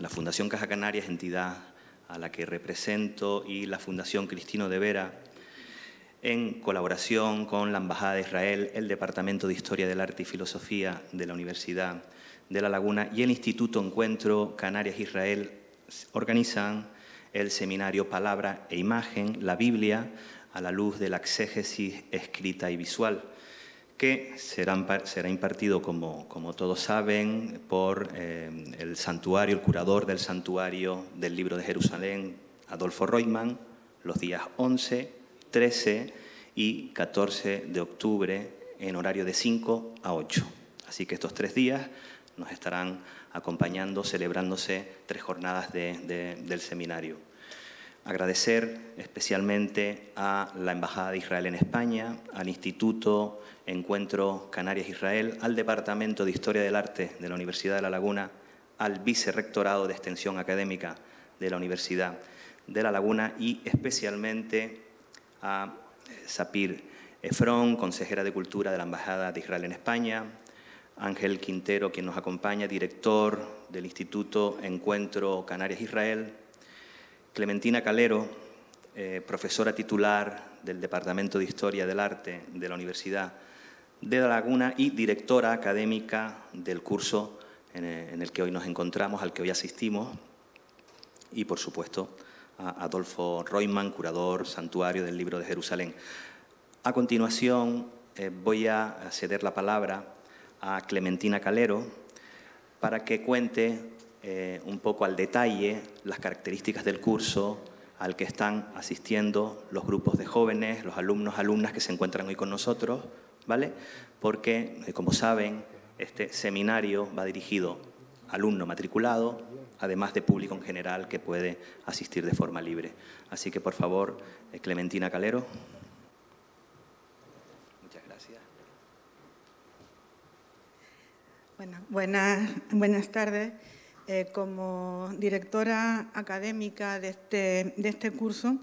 La Fundación Caja Canarias, entidad a la que represento, y la Fundación Cristino de Vera, en colaboración con la Embajada de Israel, el Departamento de Historia del Arte y Filosofía de la Universidad de La Laguna y el Instituto Encuentro Canarias-Israel, organizan el seminario Palabra e Imagen, la Biblia, a la luz de la exégesis escrita y visual, que será, impartido, como, todos saben, por eh, el santuario, el curador del santuario del libro de Jerusalén, Adolfo Reutemann, los días 11, 13 y 14 de octubre en horario de 5 a 8. Así que estos tres días nos estarán acompañando, celebrándose tres jornadas del seminario. Agradecer especialmente a la Embajada de Israel en España, al Instituto Encuentro Canarias-Israel, al Departamento de Historia del Arte de la Universidad de La Laguna, al Vicerrectorado de Extensión Académica de la Universidad de La Laguna y especialmente a Sapir Efrón, consejera de Cultura de la Embajada de Israel en España, Ángel Quintero, quien nos acompaña, director del Instituto Encuentro Canarias-Israel, Clementina Calero, eh, profesora titular del Departamento de Historia del Arte de la Universidad de La Laguna y directora académica del curso en eh, el que hoy nos encontramos, al que hoy asistimos, y por supuesto a Adolfo Reutemann, curador santuario del Libro de Jerusalén. A continuación eh, voy a ceder la palabra a Clementina Calero para que cuente eh, un poco al detalle las características del curso al que están asistiendo los grupos de jóvenes, los alumnos, alumnas que se encuentran hoy con nosotros, Porque, eh, como saben, este seminario va dirigido a alumno matriculado, además de público en general que puede asistir de forma libre. Así que, por favor, eh, Clementina Calero. Bueno, buenas, buenas tardes. Eh, como directora académica de este, de este curso,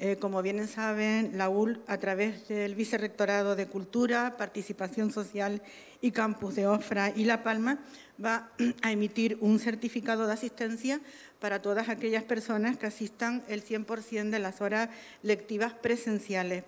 eh, como bien saben, la UL, a través del Vicerrectorado de Cultura, Participación Social y Campus de Ofra y La Palma, va a emitir un certificado de asistencia para todas aquellas personas que asistan el 100% de las horas lectivas presenciales.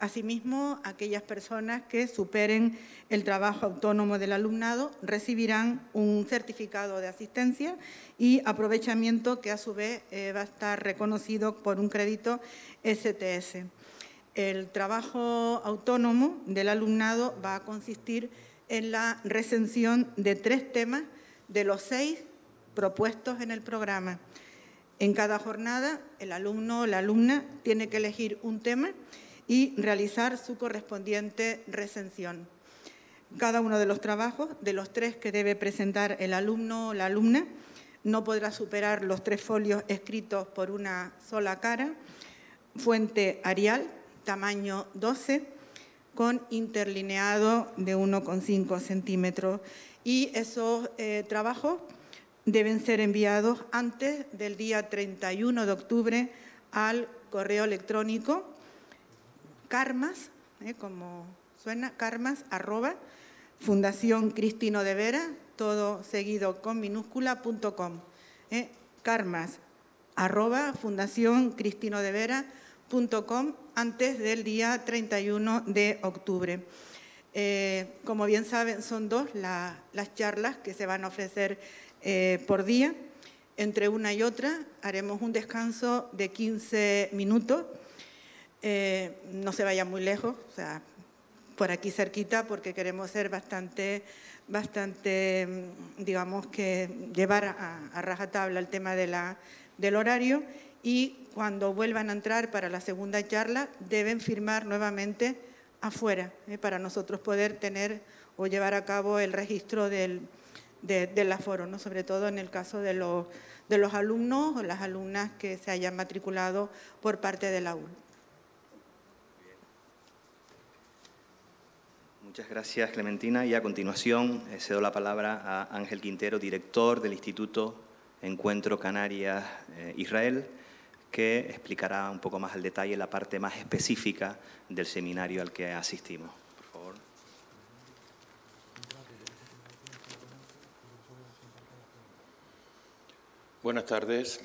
Asimismo, aquellas personas que superen el trabajo autónomo del alumnado recibirán un certificado de asistencia y aprovechamiento que a su vez eh, va a estar reconocido por un crédito STS. El trabajo autónomo del alumnado va a consistir en la recensión de tres temas de los seis propuestos en el programa. En cada jornada, el alumno o la alumna tiene que elegir un tema y realizar su correspondiente recensión. Cada uno de los trabajos, de los tres que debe presentar el alumno o la alumna, no podrá superar los tres folios escritos por una sola cara, fuente Arial, tamaño 12, con interlineado de 1,5 centímetros. Y esos eh, trabajos deben ser enviados antes del día 31 de octubre al correo electrónico Carmas, eh, como suena, Carmas, arroba, Fundación Cristino de Vera, todo seguido con minúscula.com. Eh, Carmas, arroba, Fundación Cristino de Vera, antes del día 31 de octubre. Eh, como bien saben, son dos las charlas que se van a ofrecer por día. Entre una y otra haremos un descanso de 15 minutos eh, no se vaya muy lejos, o sea, por aquí cerquita, porque queremos ser bastante, bastante mm, digamos que llevar a, rajatabla el tema de la, del horario y cuando vuelvan a entrar para la segunda charla deben firmar nuevamente afuera eh, para nosotros poder tener o llevar a cabo el registro del, del aforo, ¿no? sobre todo en el caso de los, de los alumnos o las alumnas que se hayan matriculado por parte de la UL. Muchas gracias, Clementina. Y a continuación eh, cedo la palabra a Ángel Quintero, director del Instituto Encuentro Canarias eh, Israel, que explicará un poco más al detalle la parte más específica del seminario al que asistimos. Por favor. Buenas tardes.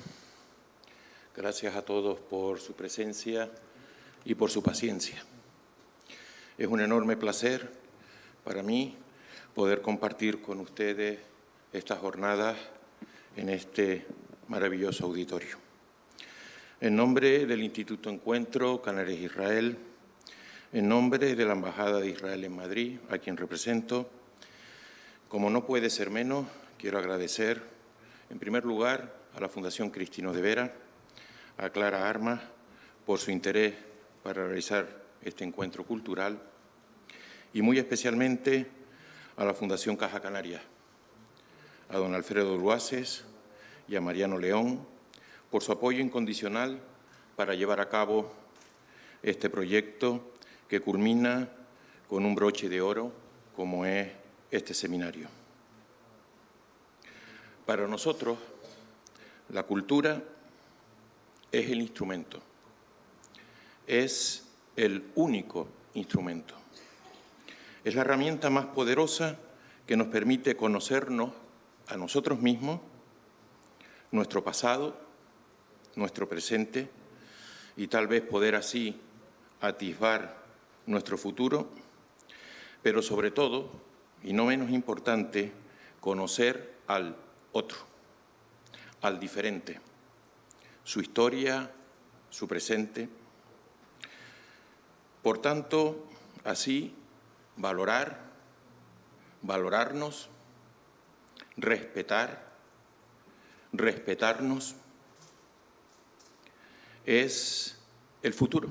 Gracias a todos por su presencia y por su paciencia. Es un enorme placer para mí poder compartir con ustedes estas jornadas en este maravilloso auditorio. En nombre del Instituto Encuentro Canarias Israel, en nombre de la Embajada de Israel en Madrid, a quien represento, como no puede ser menos, quiero agradecer en primer lugar, a la Fundación Cristino de Vera, a Clara Armas, por su interés para realizar este encuentro cultural y muy especialmente a la Fundación Caja Canaria, a don Alfredo Ruaces y a Mariano León por su apoyo incondicional para llevar a cabo este proyecto que culmina con un broche de oro como es este seminario. Para nosotros, la cultura es el instrumento, es el único instrumento. Es la herramienta más poderosa que nos permite conocernos a nosotros mismos, nuestro pasado, nuestro presente y tal vez poder así atisbar nuestro futuro, pero sobre todo, y no menos importante, conocer al otro, al diferente, su historia, su presente. Por tanto, así, valorar, valorarnos, respetar, respetarnos, es el futuro.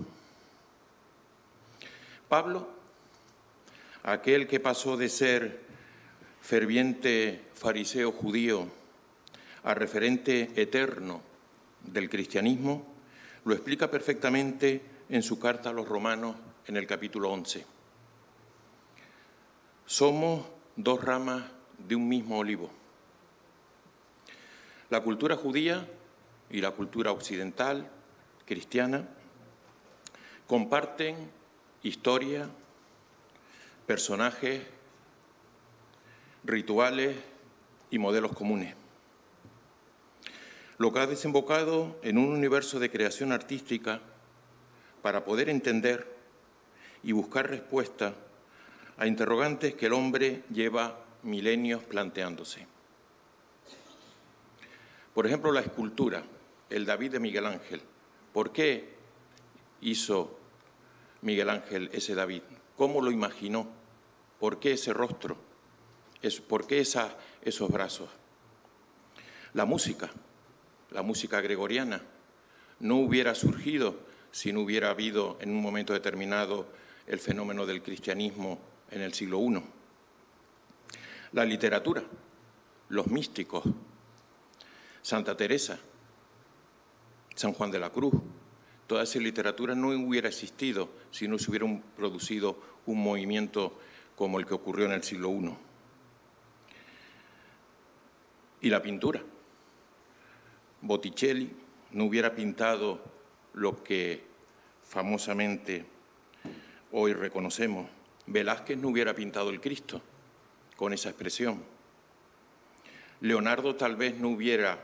Pablo, aquel que pasó de ser ferviente fariseo judío a referente eterno del cristianismo, lo explica perfectamente en su carta a los romanos en el capítulo 11. Somos dos ramas de un mismo olivo. La cultura judía y la cultura occidental, cristiana, comparten historia, personajes, rituales y modelos comunes. Lo que ha desembocado en un universo de creación artística para poder entender y buscar respuesta a interrogantes que el hombre lleva milenios planteándose. Por ejemplo, la escultura, el David de Miguel Ángel. ¿Por qué hizo Miguel Ángel ese David? ¿Cómo lo imaginó? ¿Por qué ese rostro? ¿Por qué esos brazos? La música, la música gregoriana, no hubiera surgido si no hubiera habido en un momento determinado el fenómeno del cristianismo en el siglo I. La literatura, los místicos, Santa Teresa, San Juan de la Cruz, toda esa literatura no hubiera existido si no se hubiera producido un movimiento como el que ocurrió en el siglo I y la pintura. Botticelli no hubiera pintado lo que famosamente hoy reconocemos. Velázquez no hubiera pintado el Cristo con esa expresión. Leonardo tal vez no hubiera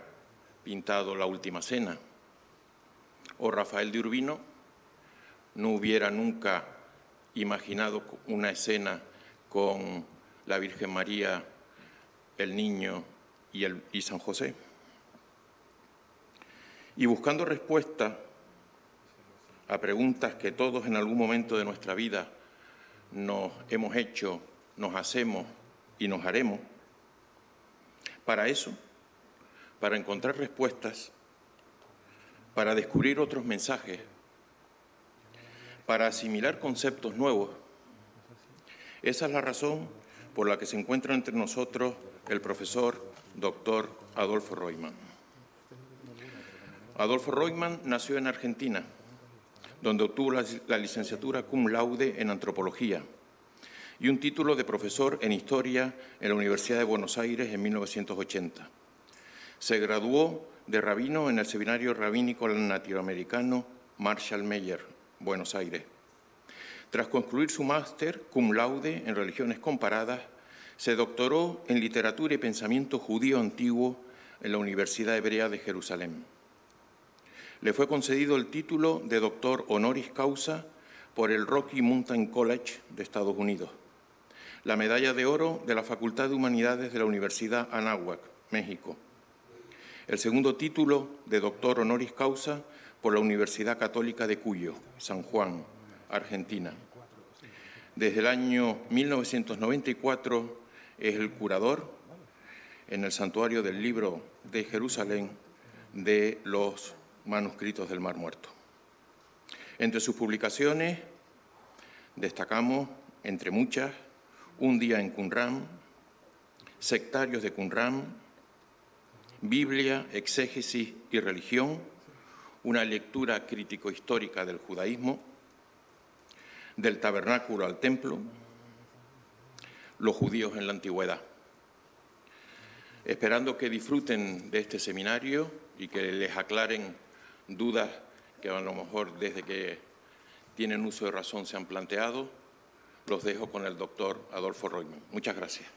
pintado la Última Cena. O Rafael de Urbino no hubiera nunca imaginado una escena con la Virgen María, el niño y, San José. Y buscando respuesta a preguntas que todos en algún momento de nuestra vida nos hemos hecho, nos hacemos y nos haremos, para eso, para encontrar respuestas, para descubrir otros mensajes, para asimilar conceptos nuevos. Esa es la razón por la que se encuentra entre nosotros el profesor doctor Adolfo Reumann. Adolfo Reumann nació en Argentina, donde obtuvo la, licenciatura cum laude en antropología y un título de profesor en historia en la Universidad de Buenos Aires en 1980. Se graduó de rabino en el Seminario Rabínico Latinoamericano Marshall Meyer, Buenos Aires. Tras concluir su máster cum laude en religiones comparadas, se doctoró en literatura y pensamiento judío antiguo en la Universidad Hebrea de Jerusalén. Le fue concedido el título de doctor honoris causa por el Rocky Mountain College de Estados Unidos, la medalla de oro de la Facultad de Humanidades de la Universidad Anáhuac, México, el segundo título de doctor honoris causa por la Universidad Católica de Cuyo, San Juan, Argentina. Desde el año 1994 es el curador en el Santuario del Libro de Jerusalén de los manuscritos del Mar Muerto. Entre sus publicaciones destacamos, entre muchas, Un día en Qumran, Sectarios de Qumran, Biblia, Exégesis y Religión, una lectura crítico-histórica del judaísmo, del tabernáculo al templo, los judíos en la antigüedad. Esperando que disfruten de este seminario y que les aclaren dudas que a lo mejor desde que tienen uso de razón se han planteado, los dejo con el doctor Adolfo Reumann. Muchas gracias.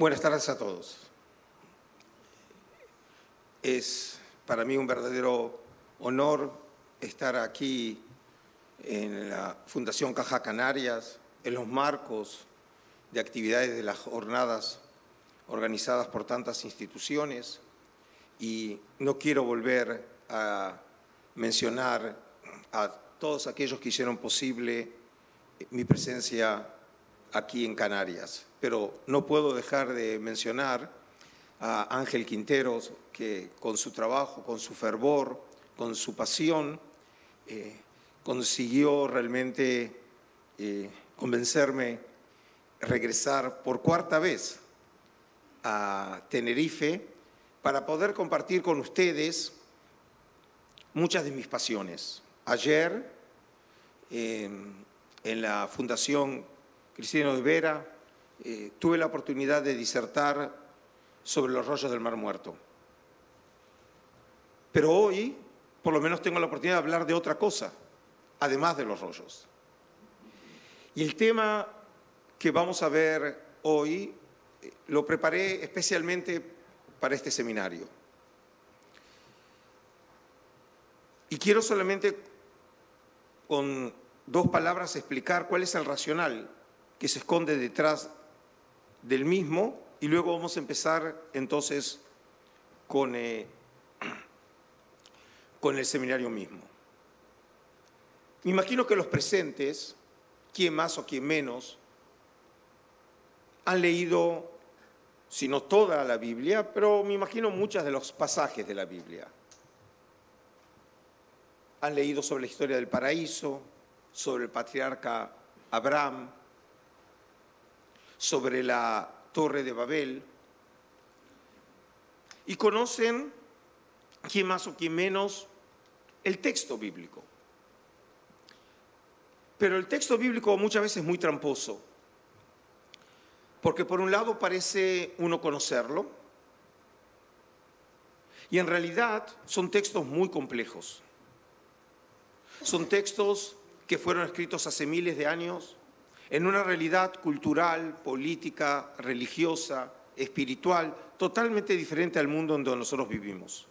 Buenas tardes a todos. Es para mí un verdadero honor estar aquí en la Fundación Caja Canarias, en los marcos de actividades de las jornadas organizadas por tantas instituciones. Y no quiero volver a mencionar a todos aquellos que hicieron posible mi presencia aquí en Canarias. Pero no puedo dejar de mencionar a Ángel Quinteros, que con su trabajo, con su fervor, con su pasión, eh, consiguió realmente eh, convencerme regresar por cuarta vez a Tenerife para poder compartir con ustedes muchas de mis pasiones. Ayer, en la Fundación Cristiano de Vera, eh, tuve la oportunidad de disertar sobre los rollos del Mar Muerto. Pero hoy, por lo menos, tengo la oportunidad de hablar de otra cosa, además de los rollos. Y el tema que vamos a ver hoy eh, lo preparé especialmente para este seminario. Y quiero solamente con dos palabras explicar cuál es el racional que se esconde detrás del mismo y luego vamos a empezar entonces con, eh, con el seminario mismo. Me imagino que los presentes, quien más o quien menos, han leído, si no toda la Biblia, pero me imagino muchos de los pasajes de la Biblia. Han leído sobre la historia del paraíso, sobre el patriarca Abraham, sobre la torre de Babel y conocen, quién más o quién menos, el texto bíblico. Pero el texto bíblico muchas veces es muy tramposo, porque por un lado parece uno conocerlo, y en realidad son textos muy complejos. Son textos que fueron escritos hace miles de años, en una realidad cultural, política, religiosa, espiritual, totalmente diferente al mundo donde nosotros vivimos.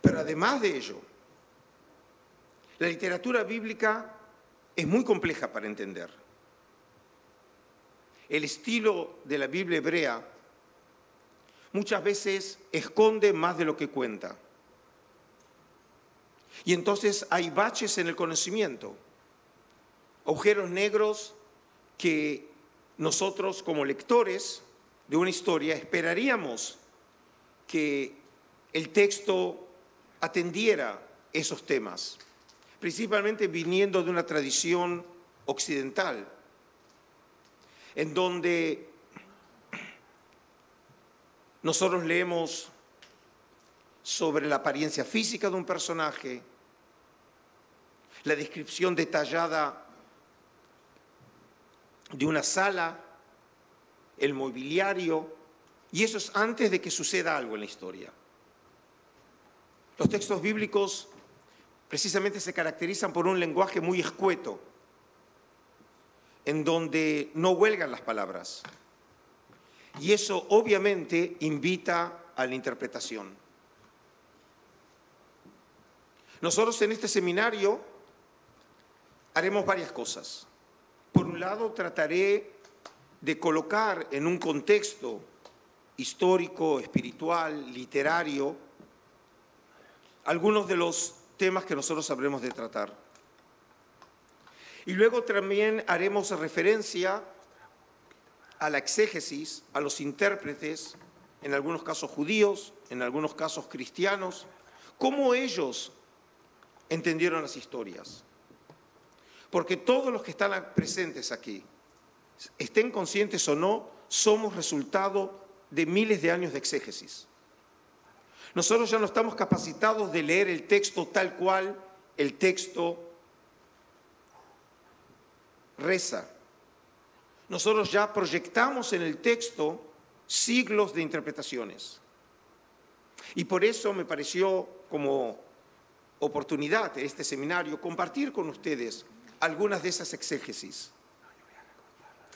Pero además de ello, la literatura bíblica es muy compleja para entender. El estilo de la Biblia hebrea muchas veces esconde más de lo que cuenta. Y entonces hay baches en el conocimiento agujeros negros que nosotros como lectores de una historia esperaríamos que el texto atendiera esos temas, principalmente viniendo de una tradición occidental, en donde nosotros leemos sobre la apariencia física de un personaje, la descripción detallada de una sala el mobiliario, y eso es antes de que suceda algo en la historia. Los textos bíblicos precisamente se caracterizan por un lenguaje muy escueto, en donde no huelgan las palabras. Y eso obviamente invita a la interpretación. Nosotros en este seminario haremos varias cosas. Por un lado, trataré de colocar en un contexto histórico, espiritual, literario, algunos de los temas que nosotros habremos de tratar. Y luego también haremos referencia a la exégesis, a los intérpretes, en algunos casos judíos, en algunos casos cristianos, cómo ellos entendieron las historias. Porque todos los que están presentes aquí, estén conscientes o no, somos resultado de miles de años de exégesis. Nosotros ya no estamos capacitados de leer el texto tal cual el texto reza. Nosotros ya proyectamos en el texto siglos de interpretaciones. Y por eso me pareció como oportunidad este seminario compartir con ustedes algunas de esas exégesis.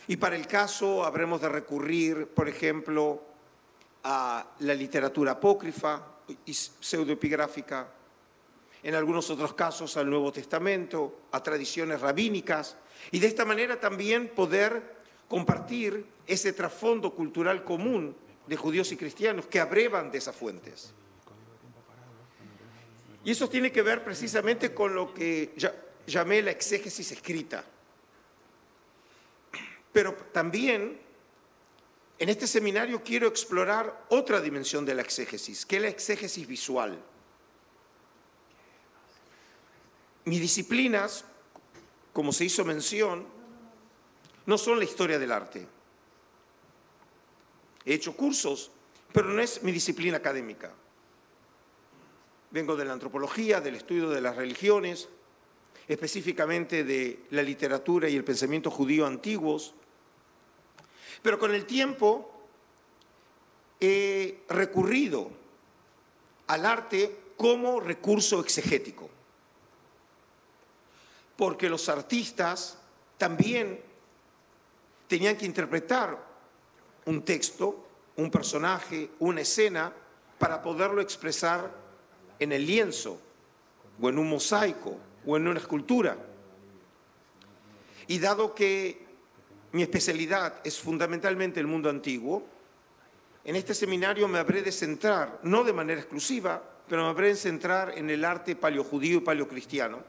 Y para el caso habremos de recurrir, por ejemplo, a la literatura apócrifa y pseudoepigráfica, en algunos otros casos al Nuevo Testamento, a tradiciones rabínicas, y de esta manera también poder compartir ese trasfondo cultural común de judíos y cristianos que abrevan de esas fuentes. Y eso tiene que ver precisamente con lo que llamé la exégesis escrita. Pero también en este seminario quiero explorar otra dimensión de la exégesis, que es la exégesis visual. Mis disciplinas, como se hizo mención, no son la historia del arte. He hecho cursos, pero no es mi disciplina académica. Vengo de la antropología, del estudio de las religiones, específicamente de la literatura y el pensamiento judío antiguos, pero con el tiempo he recurrido al arte como recurso exegético, porque los artistas también tenían que interpretar un texto, un personaje, una escena, para poderlo expresar en el lienzo, o en un mosaico, o en una escultura. Y dado que mi especialidad es fundamentalmente el mundo antiguo, en este seminario me habré de centrar, no de manera exclusiva, pero me habré de centrar en el arte paleojudío y paleocristiano,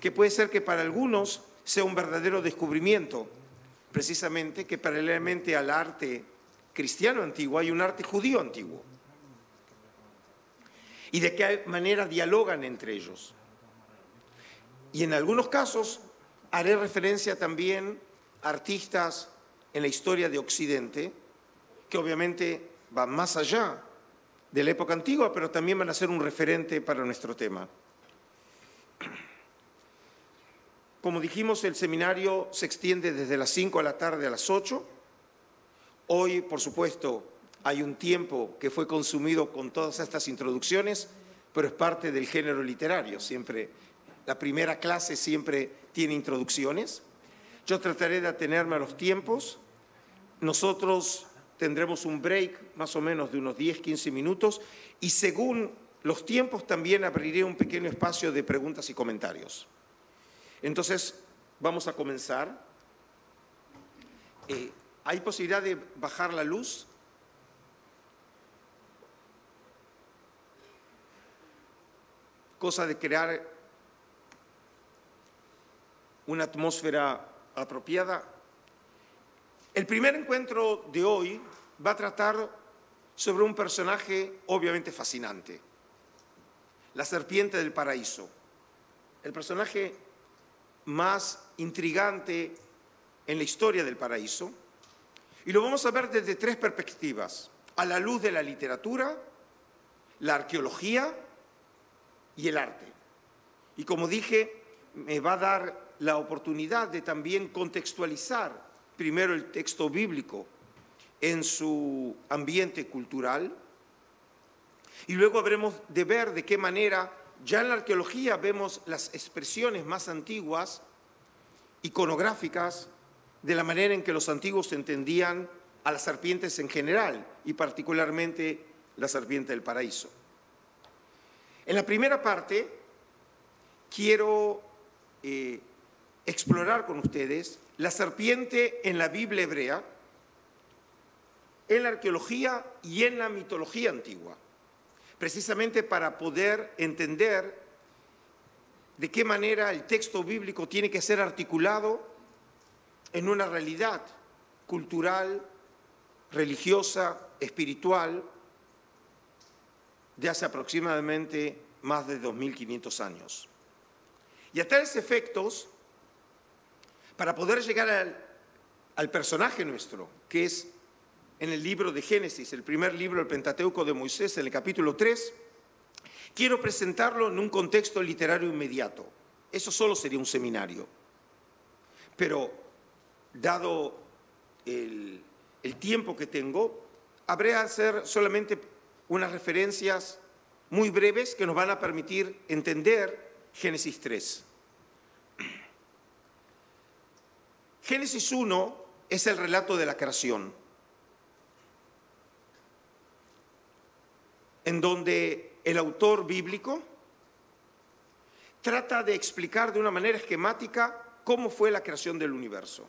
que puede ser que para algunos sea un verdadero descubrimiento precisamente que paralelamente al arte cristiano antiguo hay un arte judío antiguo. Y de qué manera dialogan entre ellos. Y en algunos casos haré referencia también a artistas en la historia de Occidente, que obviamente van más allá de la época antigua, pero también van a ser un referente para nuestro tema. Como dijimos, el seminario se extiende desde las 5 de la tarde a las 8. Hoy, por supuesto, hay un tiempo que fue consumido con todas estas introducciones, pero es parte del género literario. Siempre, la primera clase siempre tiene introducciones. Yo trataré de atenerme a los tiempos. Nosotros tendremos un break más o menos de unos 10, 15 minutos y según los tiempos también abriré un pequeño espacio de preguntas y comentarios. Entonces, vamos a comenzar. Eh, ¿Hay posibilidad de bajar la luz? Cosa de crear una atmósfera apropiada. El primer encuentro de hoy va a tratar sobre un personaje obviamente fascinante, la serpiente del paraíso. El personaje más intrigante en la historia del paraíso. Y lo vamos a ver desde tres perspectivas, a la luz de la literatura, la arqueología y el arte. Y como dije, me va a dar la oportunidad de también contextualizar primero el texto bíblico en su ambiente cultural. Y luego habremos de ver de qué manera ya en la arqueología vemos las expresiones más antiguas, iconográficas, de la manera en que los antiguos entendían a las serpientes en general y particularmente la serpiente del paraíso. En la primera parte quiero eh, explorar con ustedes la serpiente en la Biblia hebrea, en la arqueología y en la mitología antigua, precisamente para poder entender de qué manera el texto bíblico tiene que ser articulado en una realidad cultural, religiosa, espiritual, de hace aproximadamente más de 2.500 años. Y a tales efectos, para poder llegar al, personaje nuestro, que es en el libro de Génesis, el primer libro del Pentateuco de Moisés, en el capítulo 3, quiero presentarlo en un contexto literario inmediato. Eso solo sería un seminario. Pero, dado el, el tiempo que tengo, habré de hacer solamente unas referencias muy breves que nos van a permitir entender Génesis 3. Génesis 1 es el relato de la creación, en donde el autor bíblico trata de explicar de una manera esquemática cómo fue la creación del universo.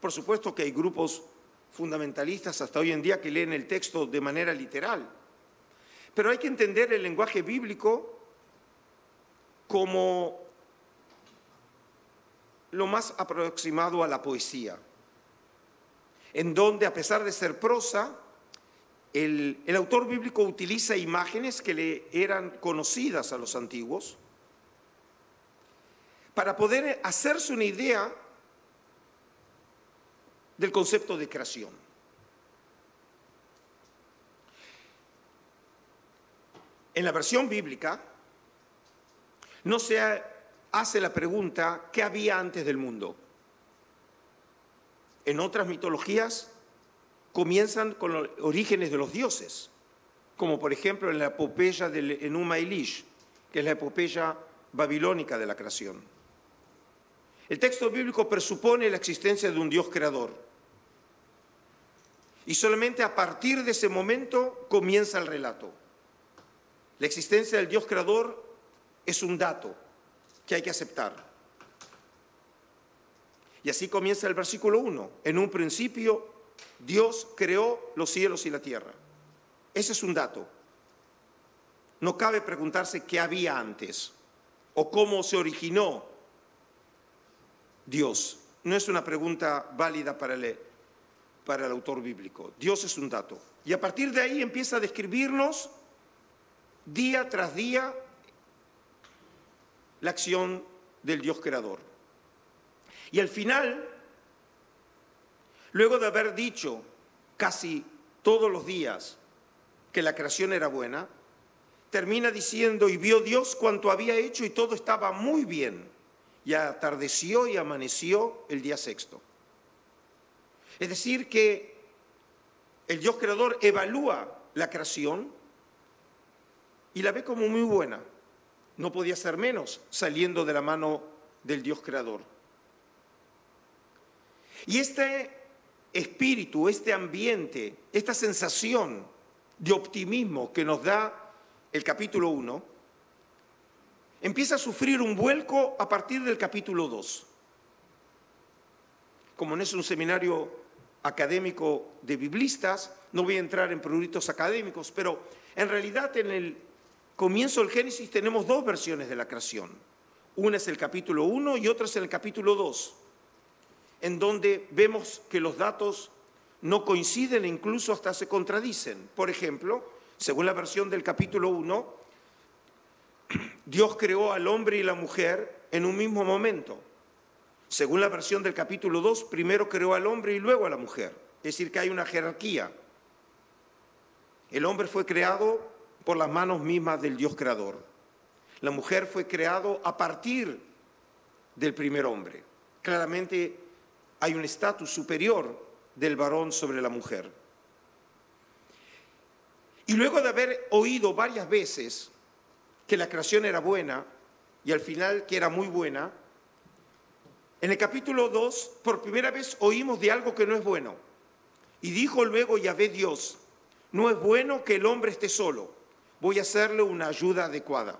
Por supuesto que hay grupos fundamentalistas hasta hoy en día que leen el texto de manera literal, pero hay que entender el lenguaje bíblico como lo más aproximado a la poesía, en donde a pesar de ser prosa, el, autor bíblico utiliza imágenes que le eran conocidas a los antiguos para poder hacerse una idea del concepto de creación. En la versión bíblica no se hace la pregunta ¿qué había antes del mundo? En otras mitologías comienzan con los orígenes de los dioses, como por ejemplo en la epopeya del Enuma Elish, que es la epopeya babilónica de la creación. El texto bíblico presupone la existencia de un Dios creador. Y solamente a partir de ese momento comienza el relato. La existencia del Dios creador es un dato que hay que aceptar. Y así comienza el versículo 1. En un principio Dios creó los cielos y la tierra. Ese es un dato. No cabe preguntarse qué había antes o cómo se originó Dios. No es una pregunta válida para el, para el autor bíblico. Dios es un dato. Y a partir de ahí empieza a describirnos día tras día la acción del Dios creador. Y al final, luego de haber dicho casi todos los días que la creación era buena, termina diciendo, y vio Dios cuanto había hecho y todo estaba muy bien. Y atardeció y amaneció el día sexto. Es decir, que el Dios creador evalúa la creación y la ve como muy buena. No podía ser menos saliendo de la mano del Dios creador. Y este espíritu, este ambiente, esta sensación de optimismo que nos da el capítulo 1, empieza a sufrir un vuelco a partir del capítulo 2. Como no es un seminario académico de biblistas, no voy a entrar en pruritos académicos, pero en realidad en el comienzo del Génesis tenemos dos versiones de la creación. Una es el capítulo 1 y otra es el capítulo 2, en donde vemos que los datos no coinciden e incluso hasta se contradicen. Por ejemplo, según la versión del capítulo 1, Dios creó al hombre y la mujer en un mismo momento. Según la versión del capítulo 2, primero creó al hombre y luego a la mujer. Es decir, que hay una jerarquía. El hombre fue creado por las manos mismas del Dios creador. La mujer fue creado a partir del primer hombre. Claramente hay un estatus superior del varón sobre la mujer. Y luego de haber oído varias veces que la creación era buena y al final que era muy buena, en el capítulo 2 por primera vez oímos de algo que no es bueno. Y dijo luego Yahvé Dios, no es bueno que el hombre esté solo, voy a hacerle una ayuda adecuada.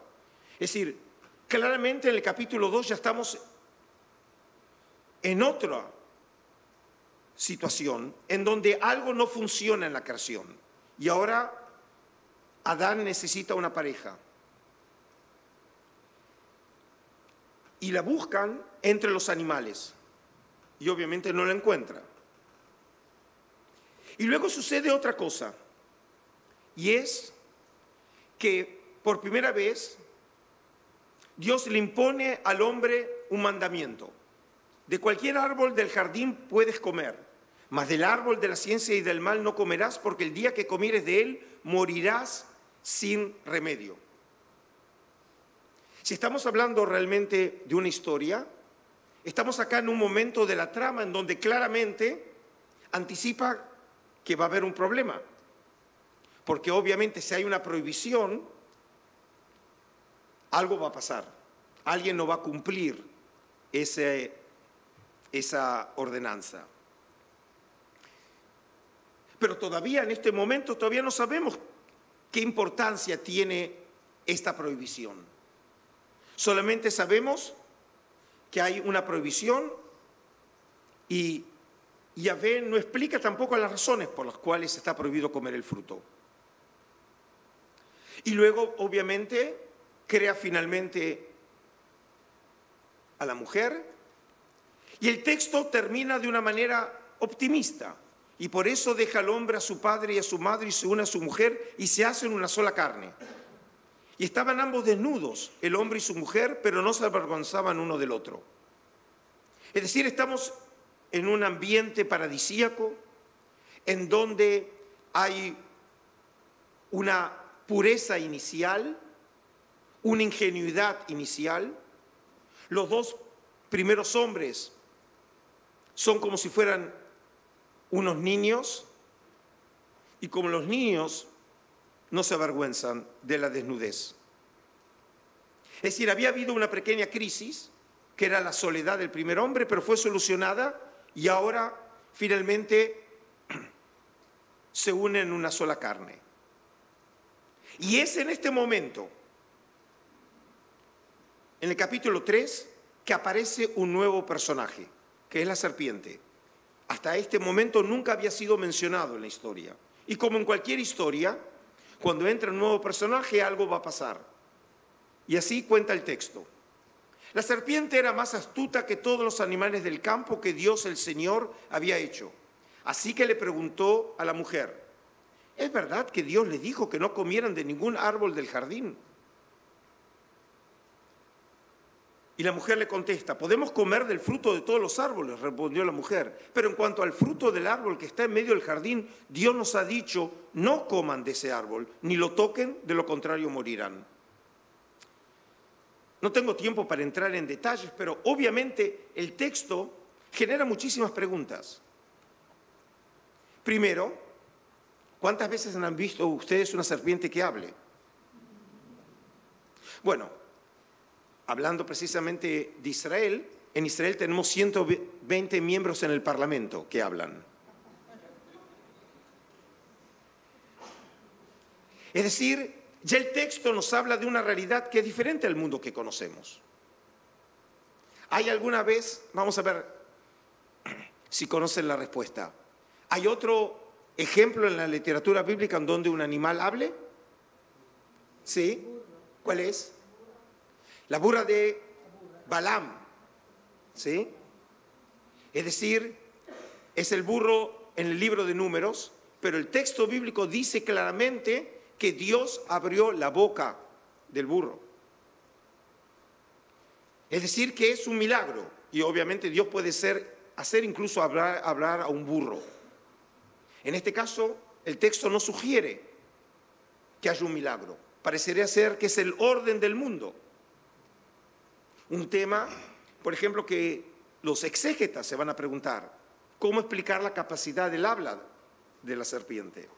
Es decir, claramente en el capítulo 2 ya estamos en otra situación en donde algo no funciona en la creación. Y ahora Adán necesita una pareja. Y la buscan entre los animales. Y obviamente no la encuentra. Y luego sucede otra cosa. Y es que por primera vez Dios le impone al hombre un mandamiento. De cualquier árbol del jardín puedes comer, mas del árbol de la ciencia y del mal no comerás, porque el día que comieres de él morirás sin remedio. Si estamos hablando realmente de una historia, estamos acá en un momento de la trama en donde claramente anticipa que va a haber un problema. Porque obviamente si hay una prohibición, algo va a pasar. Alguien no va a cumplir ese esa ordenanza. Pero todavía en este momento todavía no sabemos qué importancia tiene esta prohibición. Solamente sabemos que hay una prohibición y Yahvé no explica tampoco las razones por las cuales está prohibido comer el fruto. Y luego, obviamente, crea finalmente a la mujer y el texto termina de una manera optimista. Y por eso deja al hombre a su padre y a su madre y se une a su mujer y se hacen una sola carne. Y estaban ambos desnudos, el hombre y su mujer, pero no se avergonzaban uno del otro. Es decir, estamos en un ambiente paradisíaco en donde hay una pureza inicial, una ingenuidad inicial. Los dos primeros hombres son como si fueran unos niños y como los niños no se avergüenzan de la desnudez. Es decir, había habido una pequeña crisis, que era la soledad del primer hombre, pero fue solucionada y ahora finalmente se unen en una sola carne. Y es en este momento, en el capítulo 3, que aparece un nuevo personaje que es la serpiente. Hasta este momento nunca había sido mencionado en la historia. Y como en cualquier historia, cuando entra un nuevo personaje algo va a pasar. Y así cuenta el texto. La serpiente era más astuta que todos los animales del campo que Dios el Señor había hecho. Así que le preguntó a la mujer, ¿es verdad que Dios le dijo que no comieran de ningún árbol del jardín? Y la mujer le contesta, podemos comer del fruto de todos los árboles, respondió la mujer, pero en cuanto al fruto del árbol que está en medio del jardín, Dios nos ha dicho, no coman de ese árbol, ni lo toquen, de lo contrario morirán. No tengo tiempo para entrar en detalles, pero obviamente el texto genera muchísimas preguntas. Primero, ¿cuántas veces han visto ustedes una serpiente que hable? Bueno, hablando precisamente de Israel, en Israel tenemos 120 miembros en el Parlamento que hablan. Es decir, ya el texto nos habla de una realidad que es diferente al mundo que conocemos. ¿Hay alguna vez, vamos a ver si conocen la respuesta, ¿hay otro ejemplo en la literatura bíblica en donde un animal hable? ¿Sí? ¿Cuál es? la burra de Balaam, ¿sí? Es decir, es el burro en el libro de números, pero el texto bíblico dice claramente que Dios abrió la boca del burro. Es decir, que es un milagro y obviamente Dios puede ser, hacer incluso hablar, hablar a un burro. En este caso, el texto no sugiere que haya un milagro. Parecería ser que es el orden del mundo un tema, por ejemplo, que los exégetas se van a preguntar. cómo explicar la capacidad del habla de la serpiente.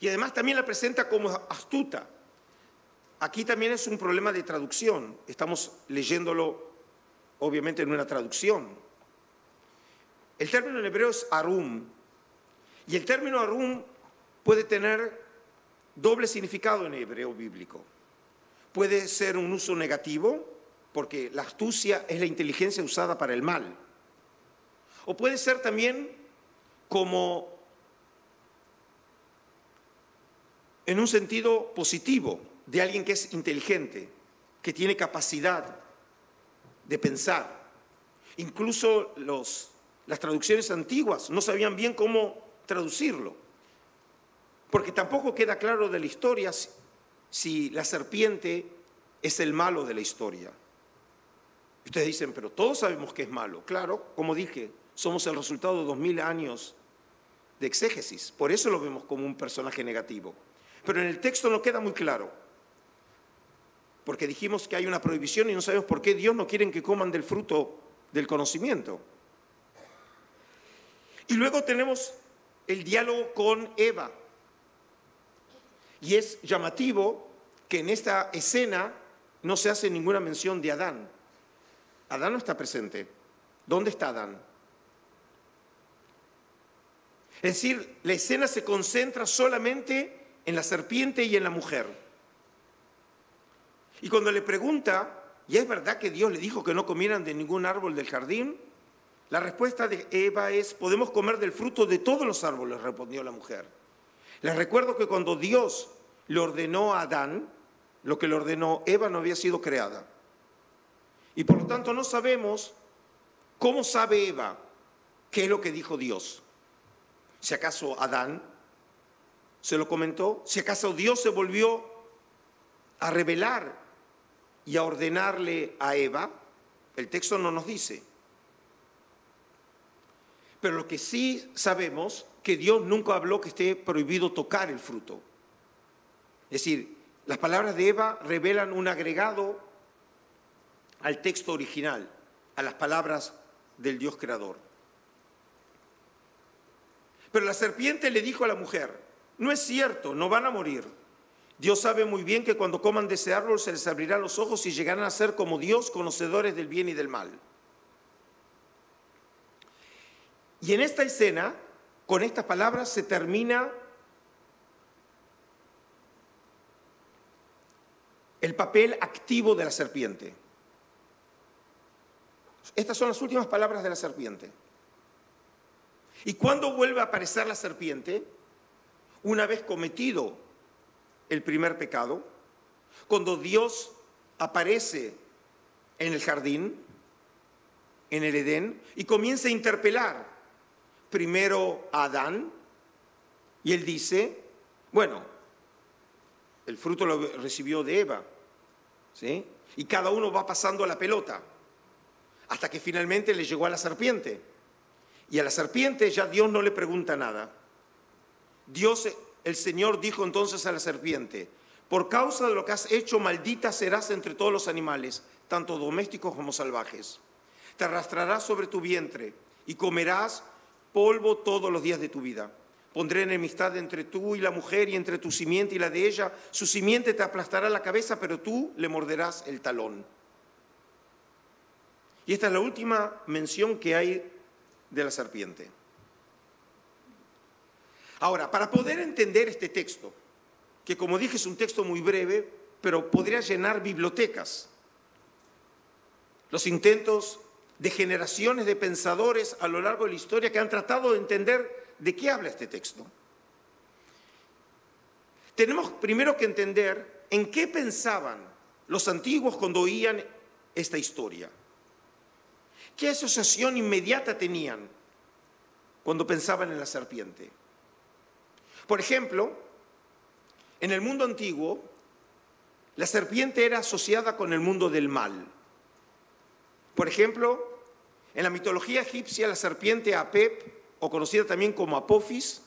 Y además también la presenta como astuta. Aquí también es un problema de traducción. Estamos leyéndolo obviamente en una traducción. El término en hebreo es arum. Y el término arum puede tener doble significado en hebreo bíblico. Puede ser un uso negativo, porque la astucia es la inteligencia usada para el mal. O puede ser también como en un sentido positivo, de alguien que es inteligente, que tiene capacidad de pensar. Incluso los, las traducciones antiguas no sabían bien cómo traducirlo, porque tampoco queda claro de la historia si la serpiente es el malo de la historia. Ustedes dicen, pero todos sabemos que es malo. Claro, como dije, somos el resultado de dos mil años de exégesis. Por eso lo vemos como un personaje negativo. Pero en el texto no queda muy claro. Porque dijimos que hay una prohibición y no sabemos por qué Dios no quiere que coman del fruto del conocimiento. Y luego tenemos el diálogo con Eva. Y es llamativo que en esta escena no se hace ninguna mención de Adán. Adán no está presente. ¿Dónde está Adán? Es decir, la escena se concentra solamente en la serpiente y en la mujer. Y cuando le pregunta, ¿y es verdad que Dios le dijo que no comieran de ningún árbol del jardín? La respuesta de Eva es, podemos comer del fruto de todos los árboles, respondió la mujer. Les recuerdo que cuando Dios le ordenó a Adán, lo que le ordenó, Eva no había sido creada. Y por lo tanto no sabemos cómo sabe Eva qué es lo que dijo Dios. Si acaso Adán se lo comentó, si acaso Dios se volvió a revelar y a ordenarle a Eva, el texto no nos dice. Pero lo que sí sabemos, que Dios nunca habló que esté prohibido tocar el fruto. Es decir, las palabras de Eva revelan un agregado al texto original, a las palabras del Dios creador. Pero la serpiente le dijo a la mujer, no es cierto, no van a morir. Dios sabe muy bien que cuando coman de ese árbol se les abrirán los ojos y llegarán a ser como Dios, conocedores del bien y del mal. Y en esta escena, con estas palabras, se termina el papel activo de la serpiente. Estas son las últimas palabras de la serpiente. ¿Y cuándo vuelve a aparecer la serpiente? Una vez cometido el primer pecado, cuando Dios aparece en el jardín, en el Edén, y comienza a interpelar primero a Adán, y él dice, bueno, el fruto lo recibió de Eva, ¿sí? Y cada uno va pasando a la pelota hasta que finalmente le llegó a la serpiente. Y a la serpiente ya Dios no le pregunta nada. Dios, el Señor dijo entonces a la serpiente, por causa de lo que has hecho, maldita serás entre todos los animales, tanto domésticos como salvajes. Te arrastrarás sobre tu vientre y comerás polvo todos los días de tu vida. Pondré enemistad entre tú y la mujer y entre tu simiente y la de ella. Su simiente te aplastará la cabeza, pero tú le morderás el talón. Y esta es la última mención que hay de la serpiente. Ahora, para poder entender este texto, que como dije es un texto muy breve, pero podría llenar bibliotecas, los intentos de generaciones de pensadores a lo largo de la historia que han tratado de entender de qué habla este texto. Tenemos primero que entender en qué pensaban los antiguos cuando oían esta historia. ¿Qué asociación inmediata tenían cuando pensaban en la serpiente? Por ejemplo, en el mundo antiguo, la serpiente era asociada con el mundo del mal. Por ejemplo, en la mitología egipcia, la serpiente Apep, o conocida también como Apophis,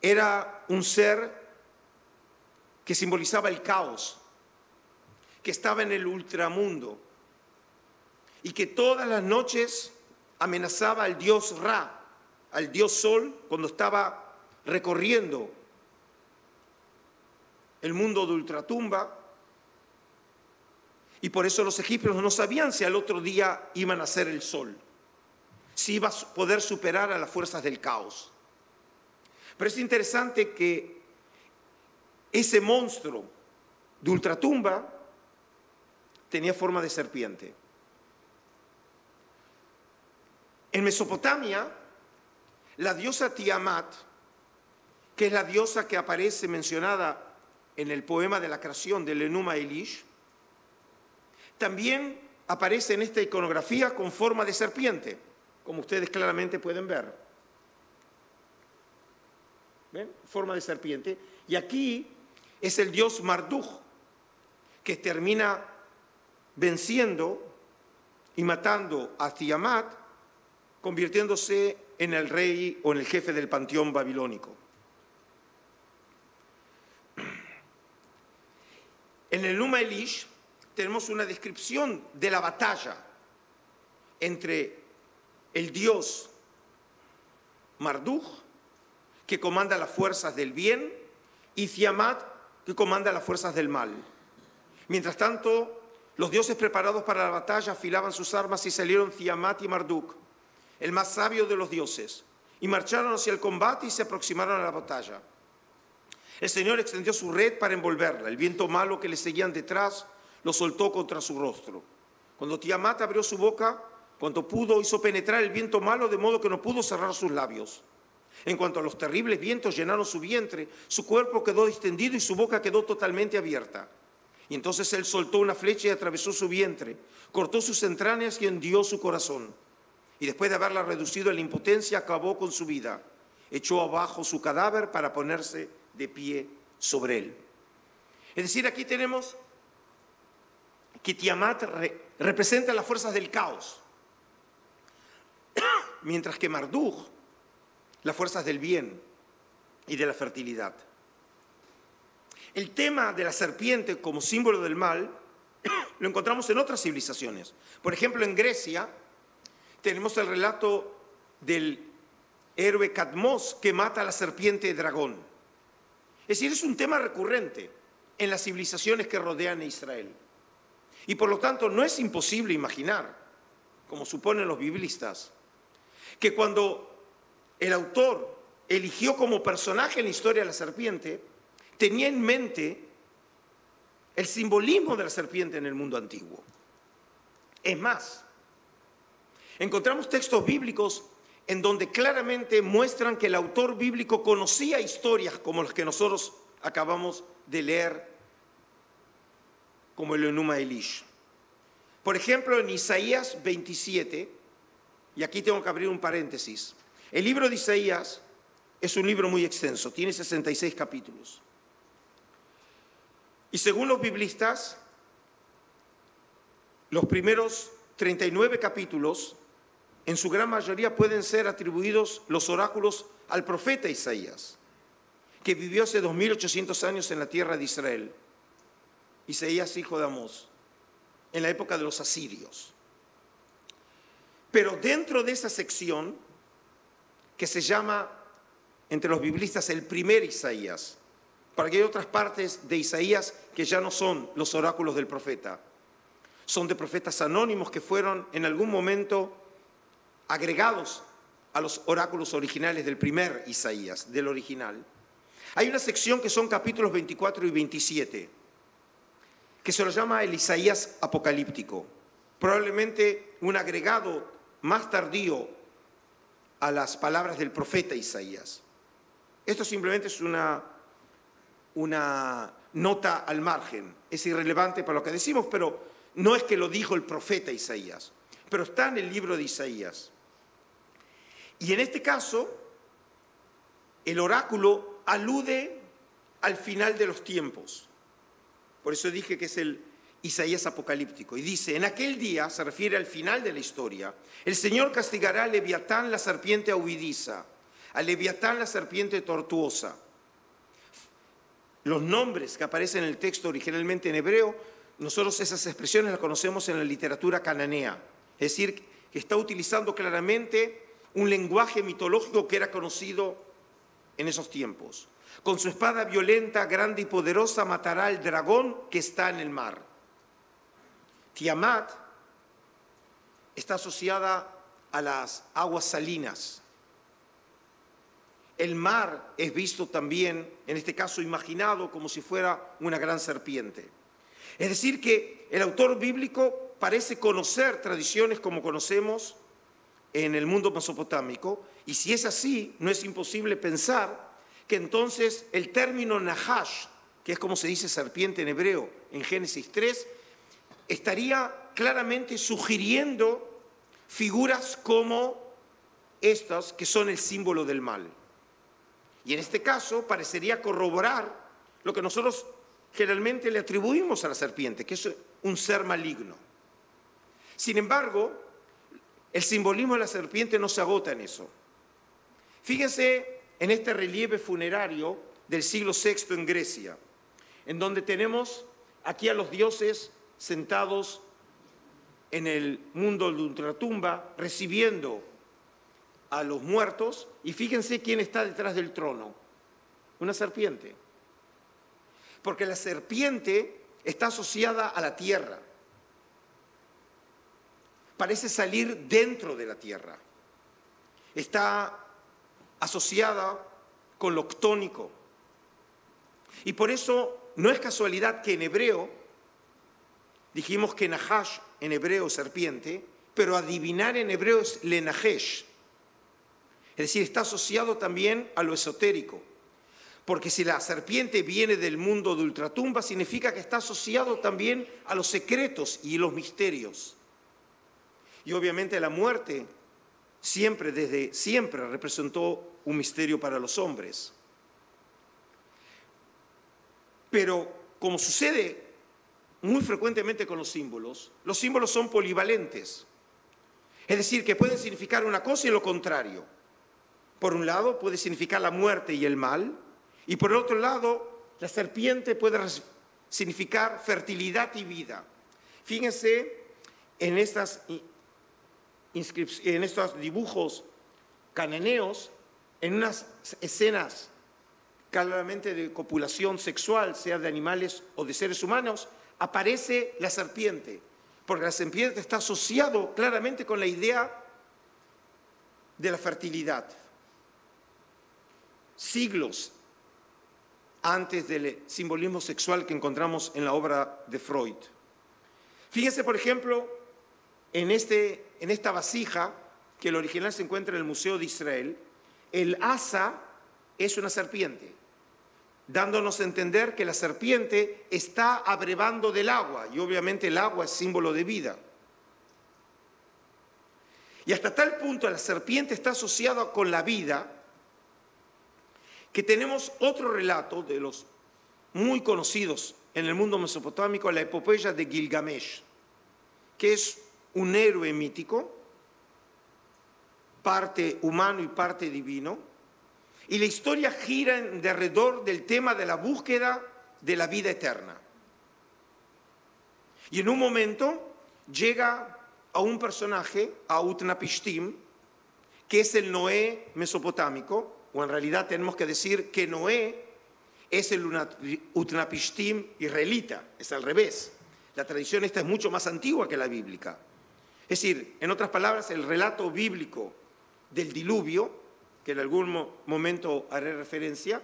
era un ser que simbolizaba el caos, que estaba en el ultramundo, y que todas las noches amenazaba al dios Ra, al dios Sol, cuando estaba recorriendo el mundo de ultratumba. Y por eso los egipcios no sabían si al otro día iba a nacer el sol, si iba a poder superar a las fuerzas del caos. Pero es interesante que ese monstruo de ultratumba tenía forma de serpiente. En Mesopotamia, la diosa Tiamat, que es la diosa que aparece mencionada en el poema de la creación de Lenuma Elish, también aparece en esta iconografía con forma de serpiente, como ustedes claramente pueden ver. ¿Ven? Forma de serpiente. Y aquí es el dios Marduk, que termina venciendo y matando a Tiamat, convirtiéndose en el rey o en el jefe del panteón babilónico. En el Numa Elish tenemos una descripción de la batalla entre el dios Marduk, que comanda las fuerzas del bien, y Tiamat, que comanda las fuerzas del mal. Mientras tanto, los dioses preparados para la batalla afilaban sus armas y salieron Tiamat y Marduk, el más sabio de los dioses, y marcharon hacia el combate y se aproximaron a la batalla. El Señor extendió su red para envolverla. El viento malo que le seguían detrás lo soltó contra su rostro. Cuando Tiamat abrió su boca, cuanto pudo, hizo penetrar el viento malo de modo que no pudo cerrar sus labios. En cuanto a los terribles vientos llenaron su vientre, su cuerpo quedó distendido y su boca quedó totalmente abierta. Y entonces él soltó una flecha y atravesó su vientre, cortó sus entrañas y hendió su corazón. Y después de haberla reducido a la impotencia, acabó con su vida. Echó abajo su cadáver para ponerse de pie sobre él. Es decir, aquí tenemos que Tiamat representa las fuerzas del caos, mientras que Marduk las fuerzas del bien y de la fertilidad. El tema de la serpiente como símbolo del mal lo encontramos en otras civilizaciones. Por ejemplo, en Grecia tenemos el relato del héroe Cadmos que mata a la serpiente dragón. Es decir, es un tema recurrente en las civilizaciones que rodean a Israel. Y por lo tanto no es imposible imaginar, como suponen los biblistas, que cuando el autor eligió como personaje en la historia de la serpiente, tenía en mente el simbolismo de la serpiente en el mundo antiguo. Es más, encontramos textos bíblicos en donde claramente muestran que el autor bíblico conocía historias como las que nosotros acabamos de leer, como el Enuma Elish. Por ejemplo, en Isaías 27, y aquí tengo que abrir un paréntesis, el libro de Isaías es un libro muy extenso, tiene 66 capítulos. Y según los biblistas, los primeros 39 capítulos, en su gran mayoría pueden ser atribuidos los oráculos al profeta Isaías, que vivió hace 2800 años en la tierra de Israel. Isaías, hijo de Amós, en la época de los asirios. Pero dentro de esa sección, que se llama entre los biblistas el primer Isaías, para que hay otras partes de Isaías que ya no son los oráculos del profeta, son de profetas anónimos que fueron en algún momento agregados a los oráculos originales del primer Isaías, del original. Hay una sección que son capítulos 24 y 27, que se lo llama el Isaías apocalíptico, probablemente un agregado más tardío a las palabras del profeta Isaías. Esto simplemente es una una nota al margen. Es irrelevante para lo que decimos, pero no es que lo dijo el profeta Isaías, pero está en el libro de Isaías. Y en este caso, el oráculo alude al final de los tiempos. Por eso dije que es el Isaías apocalíptico. Y dice, en aquel día, se refiere al final de la historia, el Señor castigará a Leviatán la serpiente huidiza, a Leviatán la serpiente tortuosa los nombres que aparecen en el texto originalmente en hebreo, nosotros esas expresiones las conocemos en la literatura cananea. Es decir, que está utilizando claramente un lenguaje mitológico que era conocido en esos tiempos. Con su espada violenta, grande y poderosa matará al dragón que está en el mar. Tiamat está asociada a las aguas salinas. El mar es visto también, en este caso imaginado, como si fuera una gran serpiente. Es decir, que el autor bíblico parece conocer tradiciones como conocemos en el mundo mesopotámico, y si es así, no es imposible pensar que entonces el término Nahash, que es como se dice serpiente en hebreo en Génesis 3, estaría claramente sugiriendo figuras como estas que son el símbolo del mal. Y en este caso parecería corroborar lo que nosotros generalmente le atribuimos a la serpiente, que es un ser maligno. Sin embargo, el simbolismo de la serpiente no se agota en eso. Fíjense en este relieve funerario del siglo VI en Grecia, en donde tenemos aquí a los dioses sentados en el mundo de ultratumba, recibiendo a los muertos, y fíjense quién está detrás del trono, una serpiente. Porque la serpiente está asociada a la tierra, parece salir dentro de la tierra, está asociada con lo octónico. Y por eso no es casualidad que en hebreo dijimos que Nahash en hebreo serpiente, pero adivinar en hebreo es lenahesh. Es decir, está asociado también a lo esotérico. Porque si la serpiente viene del mundo de ultratumba, significa que está asociado también a los secretos y los misterios. Y obviamente la muerte siempre, desde siempre, representó un misterio para los hombres. Pero como sucede muy frecuentemente con los símbolos, los símbolos son polivalentes. Es decir, que pueden significar una cosa y lo contrario. Por un lado puede significar la muerte y el mal, y por el otro lado la serpiente puede significar fertilidad y vida. Fíjense en, estas, en estos dibujos cananeos, en unas escenas claramente de copulación sexual, sea de animales o de seres humanos, aparece la serpiente, porque la serpiente está asociado claramente con la idea de la fertilidad. Siglos antes del simbolismo sexual que encontramos en la obra de Freud. Fíjense, por ejemplo, en, este, en esta vasija, que el original se encuentra en el Museo de Israel, el asa es una serpiente dándonos a entender que la serpiente está abrevando del agua, y obviamente el agua es símbolo de vida. Y hasta tal punto la serpiente está asociada con la vida, que tenemos otro relato de los muy conocidos en el mundo mesopotámico, la epopeya de Gilgamesh, que es un héroe mítico, parte humano y parte divino, y la historia gira alrededor del tema de la búsqueda de la vida eterna. Y en un momento llega a un personaje, a Utnapishtim, que es el Noé mesopotámico, o en realidad tenemos que decir que Noé es el Utnapishtim israelita, es al revés. La tradición esta es mucho más antigua que la bíblica. Es decir, en otras palabras, el relato bíblico del diluvio que en algún momento haré referencia,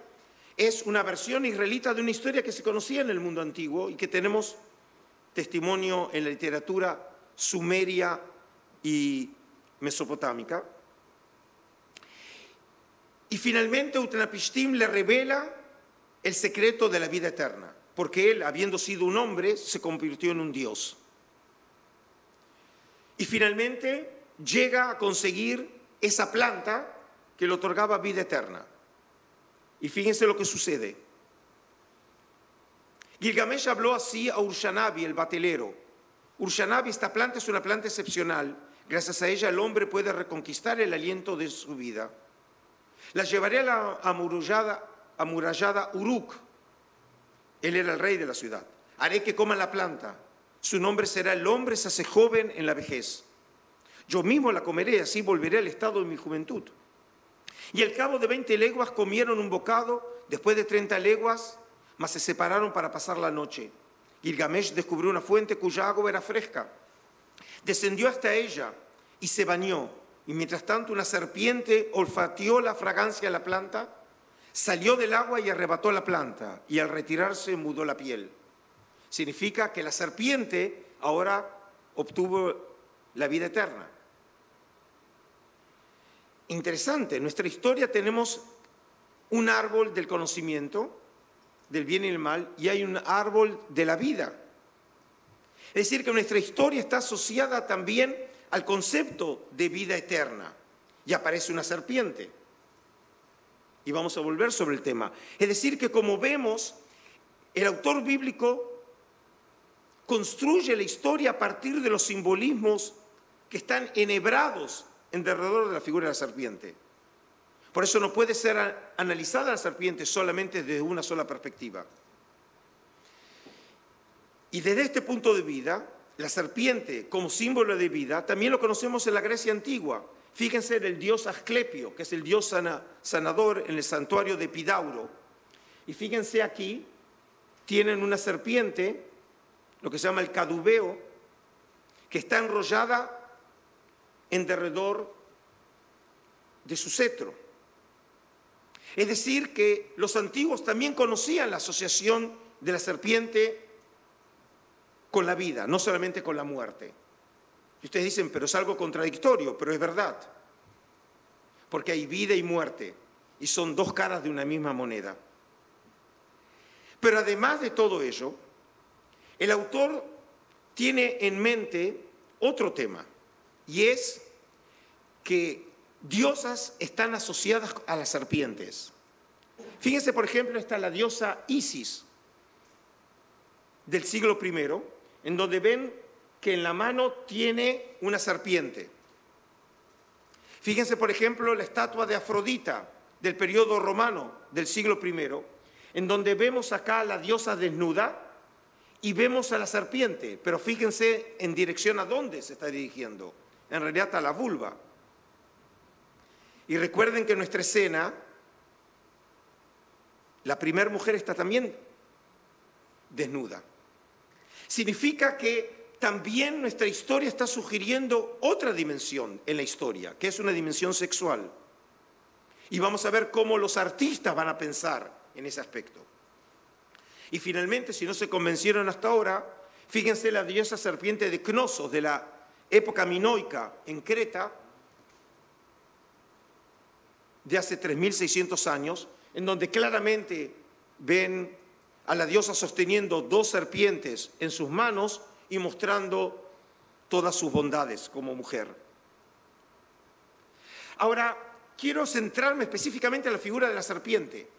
es una versión israelita de una historia que se conocía en el mundo antiguo y que tenemos testimonio en la literatura sumeria y mesopotámica. Y finalmente Utnapishtim le revela el secreto de la vida eterna, porque él, habiendo sido un hombre, se convirtió en un dios. Y finalmente llega a conseguir esa planta que le otorgaba vida eterna. Y fíjense lo que sucede. Gilgamesh habló así a Urshanabi, el batelero. Urshanabi, esta planta es una planta excepcional. Gracias a ella el hombre puede reconquistar el aliento de su vida. La llevaré a la amurallada, amurallada Uruk. Él era el rey de la ciudad. Haré que coman la planta. Su nombre será el hombre se hace joven en la vejez. Yo mismo la comeré, así volveré al estado de mi juventud. Y al cabo de veinte leguas comieron un bocado, después de treinta leguas, mas se separaron para pasar la noche. Gilgamesh descubrió una fuente cuya agua era fresca. Descendió hasta ella y se bañó. Y mientras tanto una serpiente olfateó la fragancia de la planta, salió del agua y arrebató la planta. Y al retirarse mudó la piel. Significa que la serpiente ahora obtuvo la vida eterna. Interesante, en nuestra historia tenemos un árbol del conocimiento, del bien y el mal, y hay un árbol de la vida. Es decir, que nuestra historia está asociada también al concepto de vida eterna. Y aparece una serpiente. Y vamos a volver sobre el tema. Es decir, que como vemos, el autor bíblico construye la historia a partir de los simbolismos que están enhebrados en derredor de la figura de la serpiente. Por eso no puede ser analizada la serpiente solamente desde una sola perspectiva. Y desde este punto de vista, la serpiente como símbolo de vida también lo conocemos en la Grecia antigua. Fíjense en el dios Asclepio, que es el dios sanador en el santuario de Epidauro. Y fíjense aquí, tienen una serpiente, lo que se llama el cadubeo, que está enrollada en derredor de su cetro. Es decir, que los antiguos también conocían la asociación de la serpiente con la vida, no solamente con la muerte. Y ustedes dicen, pero es algo contradictorio, pero es verdad. Porque hay vida y muerte, y son dos caras de una misma moneda. Pero además de todo ello, el autor tiene en mente otro tema, y es que diosas están asociadas a las serpientes. Fíjense, por ejemplo, está la diosa Isis del siglo I, en donde ven que en la mano tiene una serpiente. Fíjense, por ejemplo, la estatua de Afrodita del periodo romano del siglo I, en donde vemos acá a la diosa desnuda y vemos a la serpiente, pero fíjense en dirección a dónde se está dirigiendo, en realidad a la vulva. Y recuerden que nuestra escena, la primera mujer está también desnuda. Significa que también nuestra historia está sugiriendo otra dimensión en la historia, que es una dimensión sexual. Y vamos a ver cómo los artistas van a pensar en ese aspecto. Y finalmente, si no se convencieron hasta ahora, fíjense la diosa serpiente de Cnosos de la época minoica en Creta, de hace 3.600 años, en donde claramente ven a la diosa sosteniendo dos serpientes en sus manos y mostrando todas sus bondades como mujer. Ahora, quiero centrarme específicamente en la figura de la serpiente,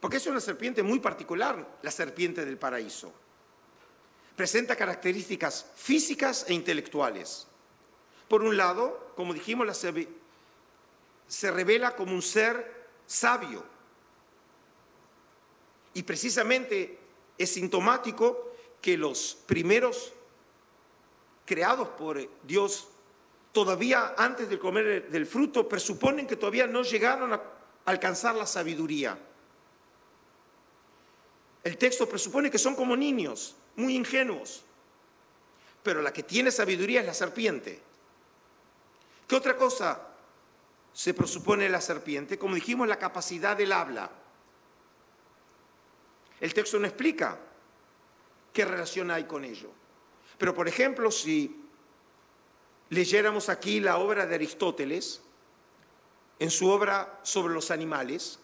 porque es una serpiente muy particular, la serpiente del paraíso. Presenta características físicas e intelectuales. Por un lado, como dijimos, la se revela como un ser sabio. Y precisamente es sintomático que los primeros creados por Dios, todavía antes de comer del fruto, presuponen que todavía no llegaron a alcanzar la sabiduría. El texto presupone que son como niños, muy ingenuos, pero la que tiene sabiduría es la serpiente. ¿Qué otra cosa se presupone la serpiente, como dijimos, la capacidad del habla. El texto no explica qué relación hay con ello. Pero, por ejemplo, si leyéramos aquí la obra de Aristóteles, en su obra sobre los animales,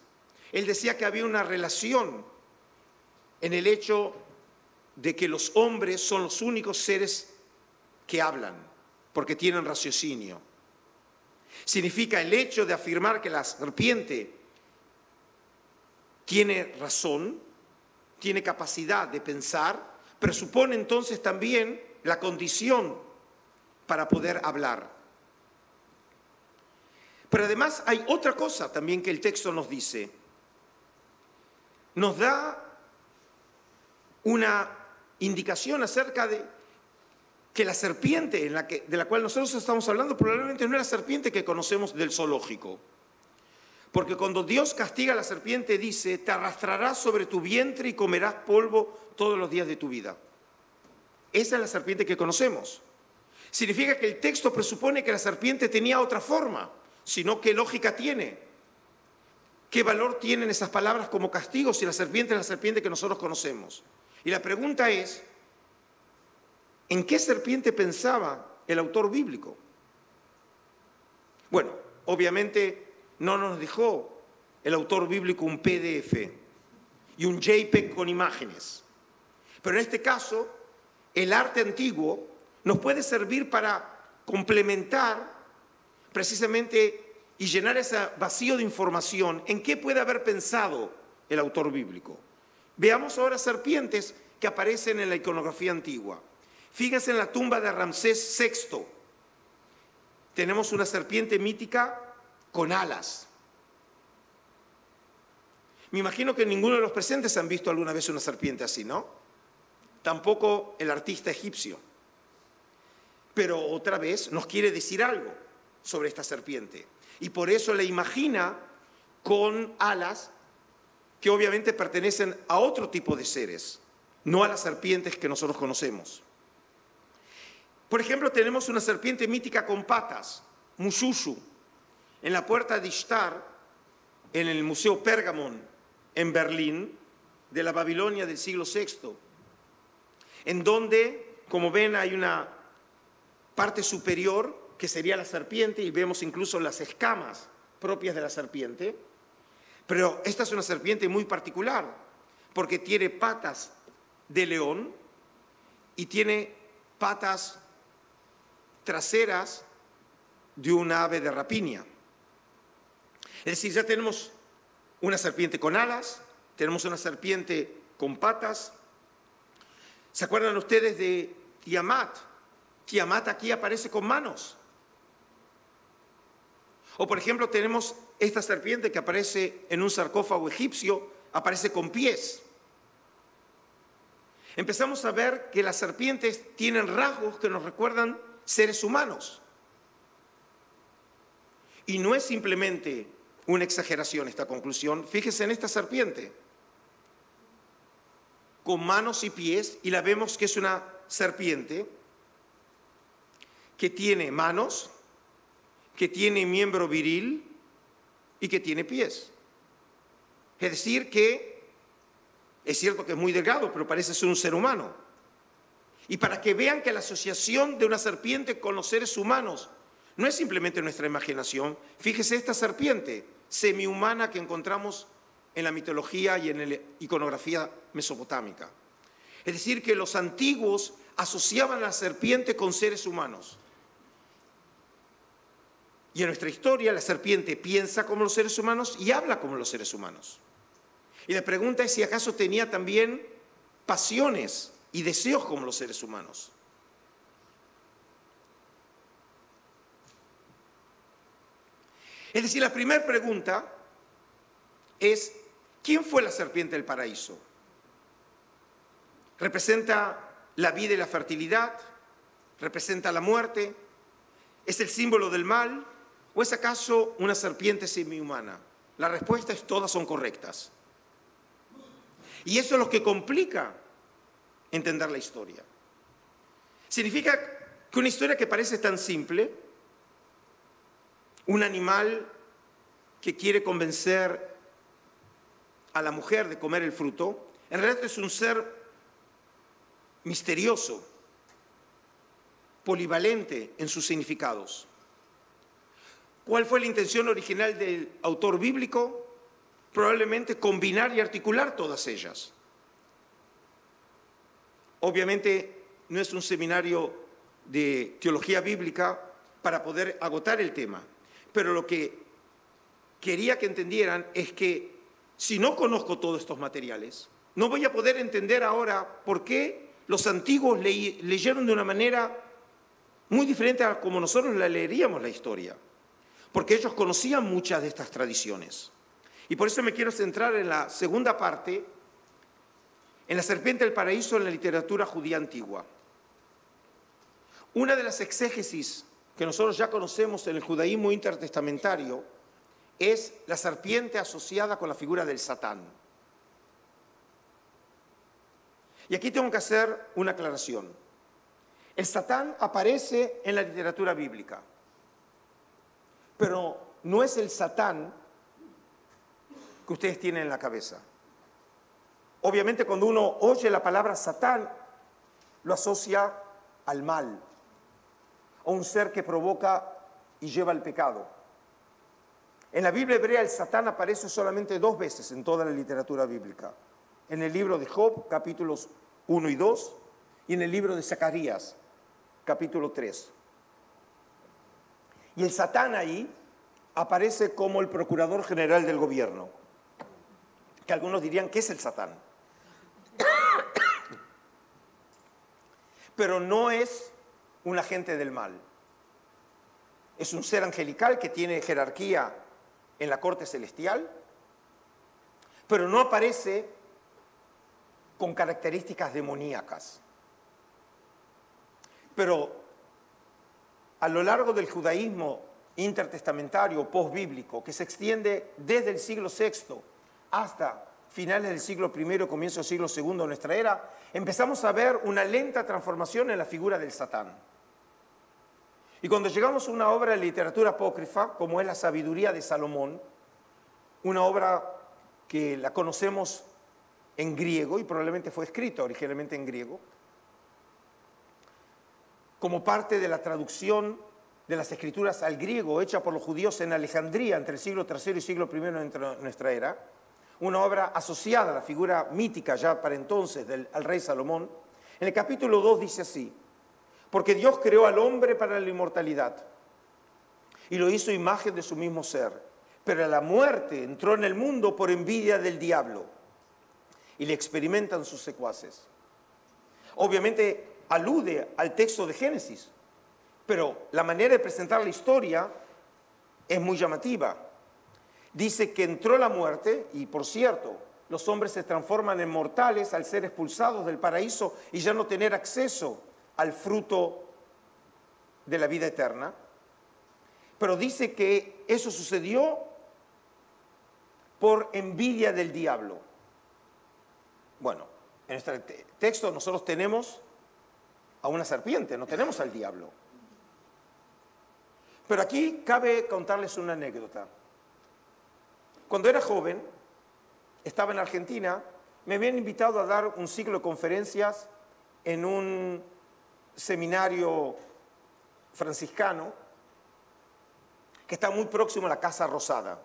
él decía que había una relación en el hecho de que los hombres son los únicos seres que hablan, porque tienen raciocinio significa el hecho de afirmar que la serpiente tiene razón, tiene capacidad de pensar, presupone entonces también la condición para poder hablar. Pero además hay otra cosa también que el texto nos dice. Nos da una indicación acerca de que la serpiente de la cual nosotros estamos hablando probablemente no es la serpiente que conocemos del zoológico. Porque cuando Dios castiga a la serpiente dice, te arrastrarás sobre tu vientre y comerás polvo todos los días de tu vida. Esa es la serpiente que conocemos. Significa que el texto presupone que la serpiente tenía otra forma, sino qué lógica tiene. ¿Qué valor tienen esas palabras como castigo si la serpiente es la serpiente que nosotros conocemos? Y la pregunta es, ¿En qué serpiente pensaba el autor bíblico? Bueno, obviamente no nos dejó el autor bíblico un PDF y un JPEG con imágenes. Pero en este caso, el arte antiguo nos puede servir para complementar precisamente y llenar ese vacío de información en qué puede haber pensado el autor bíblico. Veamos ahora serpientes que aparecen en la iconografía antigua. Fíjense en la tumba de Ramsés VI. Tenemos una serpiente mítica con alas. Me imagino que ninguno de los presentes han visto alguna vez una serpiente así, ¿no? Tampoco el artista egipcio. Pero otra vez nos quiere decir algo sobre esta serpiente. Y por eso la imagina con alas que obviamente pertenecen a otro tipo de seres, no a las serpientes que nosotros conocemos. Por ejemplo, tenemos una serpiente mítica con patas, Mushushu, en la puerta de Ishtar, en el Museo Pergamon, en Berlín, de la Babilonia del siglo VI, en donde, como ven, hay una parte superior que sería la serpiente y vemos incluso las escamas propias de la serpiente. Pero esta es una serpiente muy particular porque tiene patas de león y tiene patas traseras de un ave de rapiña. Es decir, ya tenemos una serpiente con alas, tenemos una serpiente con patas. ¿Se acuerdan ustedes de Tiamat? Tiamat aquí aparece con manos. O por ejemplo tenemos esta serpiente que aparece en un sarcófago egipcio, aparece con pies. Empezamos a ver que las serpientes tienen rasgos que nos recuerdan seres humanos. Y no es simplemente una exageración esta conclusión. Fíjese en esta serpiente, con manos y pies, y la vemos que es una serpiente que tiene manos, que tiene miembro viril y que tiene pies. Es decir, que es cierto que es muy delgado, pero parece ser un ser humano. Y para que vean que la asociación de una serpiente con los seres humanos no es simplemente nuestra imaginación, fíjese esta serpiente semihumana que encontramos en la mitología y en la iconografía mesopotámica. Es decir, que los antiguos asociaban a la serpiente con seres humanos. Y en nuestra historia la serpiente piensa como los seres humanos y habla como los seres humanos. Y la pregunta es si acaso tenía también pasiones y deseos como los seres humanos. Es decir, la primera pregunta es, ¿quién fue la serpiente del paraíso? ¿Representa la vida y la fertilidad? ¿Representa la muerte? ¿Es el símbolo del mal? ¿O es acaso una serpiente semihumana? La respuesta es todas son correctas. Y eso es lo que complica entender la historia. Significa que una historia que parece tan simple, un animal que quiere convencer a la mujer de comer el fruto, en realidad es un ser misterioso, polivalente en sus significados. ¿Cuál fue la intención original del autor bíblico? Probablemente combinar y articular todas ellas. Obviamente no es un seminario de teología bíblica para poder agotar el tema, pero lo que quería que entendieran es que si no conozco todos estos materiales, no voy a poder entender ahora por qué los antiguos leyeron de una manera muy diferente a como nosotros la leeríamos la historia, porque ellos conocían muchas de estas tradiciones. Y por eso me quiero centrar en la segunda parte en la serpiente del paraíso en la literatura judía antigua. Una de las exégesis que nosotros ya conocemos en el judaísmo intertestamentario es la serpiente asociada con la figura del Satán. Y aquí tengo que hacer una aclaración. El Satán aparece en la literatura bíblica, pero no es el Satán que ustedes tienen en la cabeza. Obviamente cuando uno oye la palabra Satán, lo asocia al mal, a un ser que provoca y lleva al pecado. En la Biblia hebrea el Satán aparece solamente dos veces en toda la literatura bíblica. En el libro de Job, capítulos 1 y 2, y en el libro de Zacarías, capítulo 3. Y el Satán ahí aparece como el procurador general del gobierno, que algunos dirían que es el Satán. Pero no es un agente del mal. Es un ser angelical que tiene jerarquía en la corte celestial, pero no aparece con características demoníacas. Pero a lo largo del judaísmo intertestamentario postbíblico, que se extiende desde el siglo VI hasta finales del siglo I, comienzo del siglo II de nuestra era, empezamos a ver una lenta transformación en la figura del Satán. Y cuando llegamos a una obra de literatura apócrifa, como es La sabiduría de Salomón, una obra que la conocemos en griego y probablemente fue escrita originalmente en griego, como parte de la traducción de las escrituras al griego hecha por los judíos en Alejandría entre el siglo III y siglo I de nuestra era, una obra asociada a la figura mítica ya para entonces del rey Salomón. En el capítulo 2 dice así, porque Dios creó al hombre para la inmortalidad y lo hizo imagen de su mismo ser, pero la muerte entró en el mundo por envidia del diablo y le experimentan sus secuaces. Obviamente alude al texto de Génesis, pero la manera de presentar la historia es muy llamativa. Dice que entró la muerte y por cierto, los hombres se transforman en mortales al ser expulsados del paraíso y ya no tener acceso al fruto de la vida eterna. Pero dice que eso sucedió por envidia del diablo. Bueno, en este texto nosotros tenemos a una serpiente, no tenemos al diablo. Pero aquí cabe contarles una anécdota. Cuando era joven, estaba en Argentina, me habían invitado a dar un ciclo de conferencias en un seminario franciscano que está muy próximo a la Casa Rosada,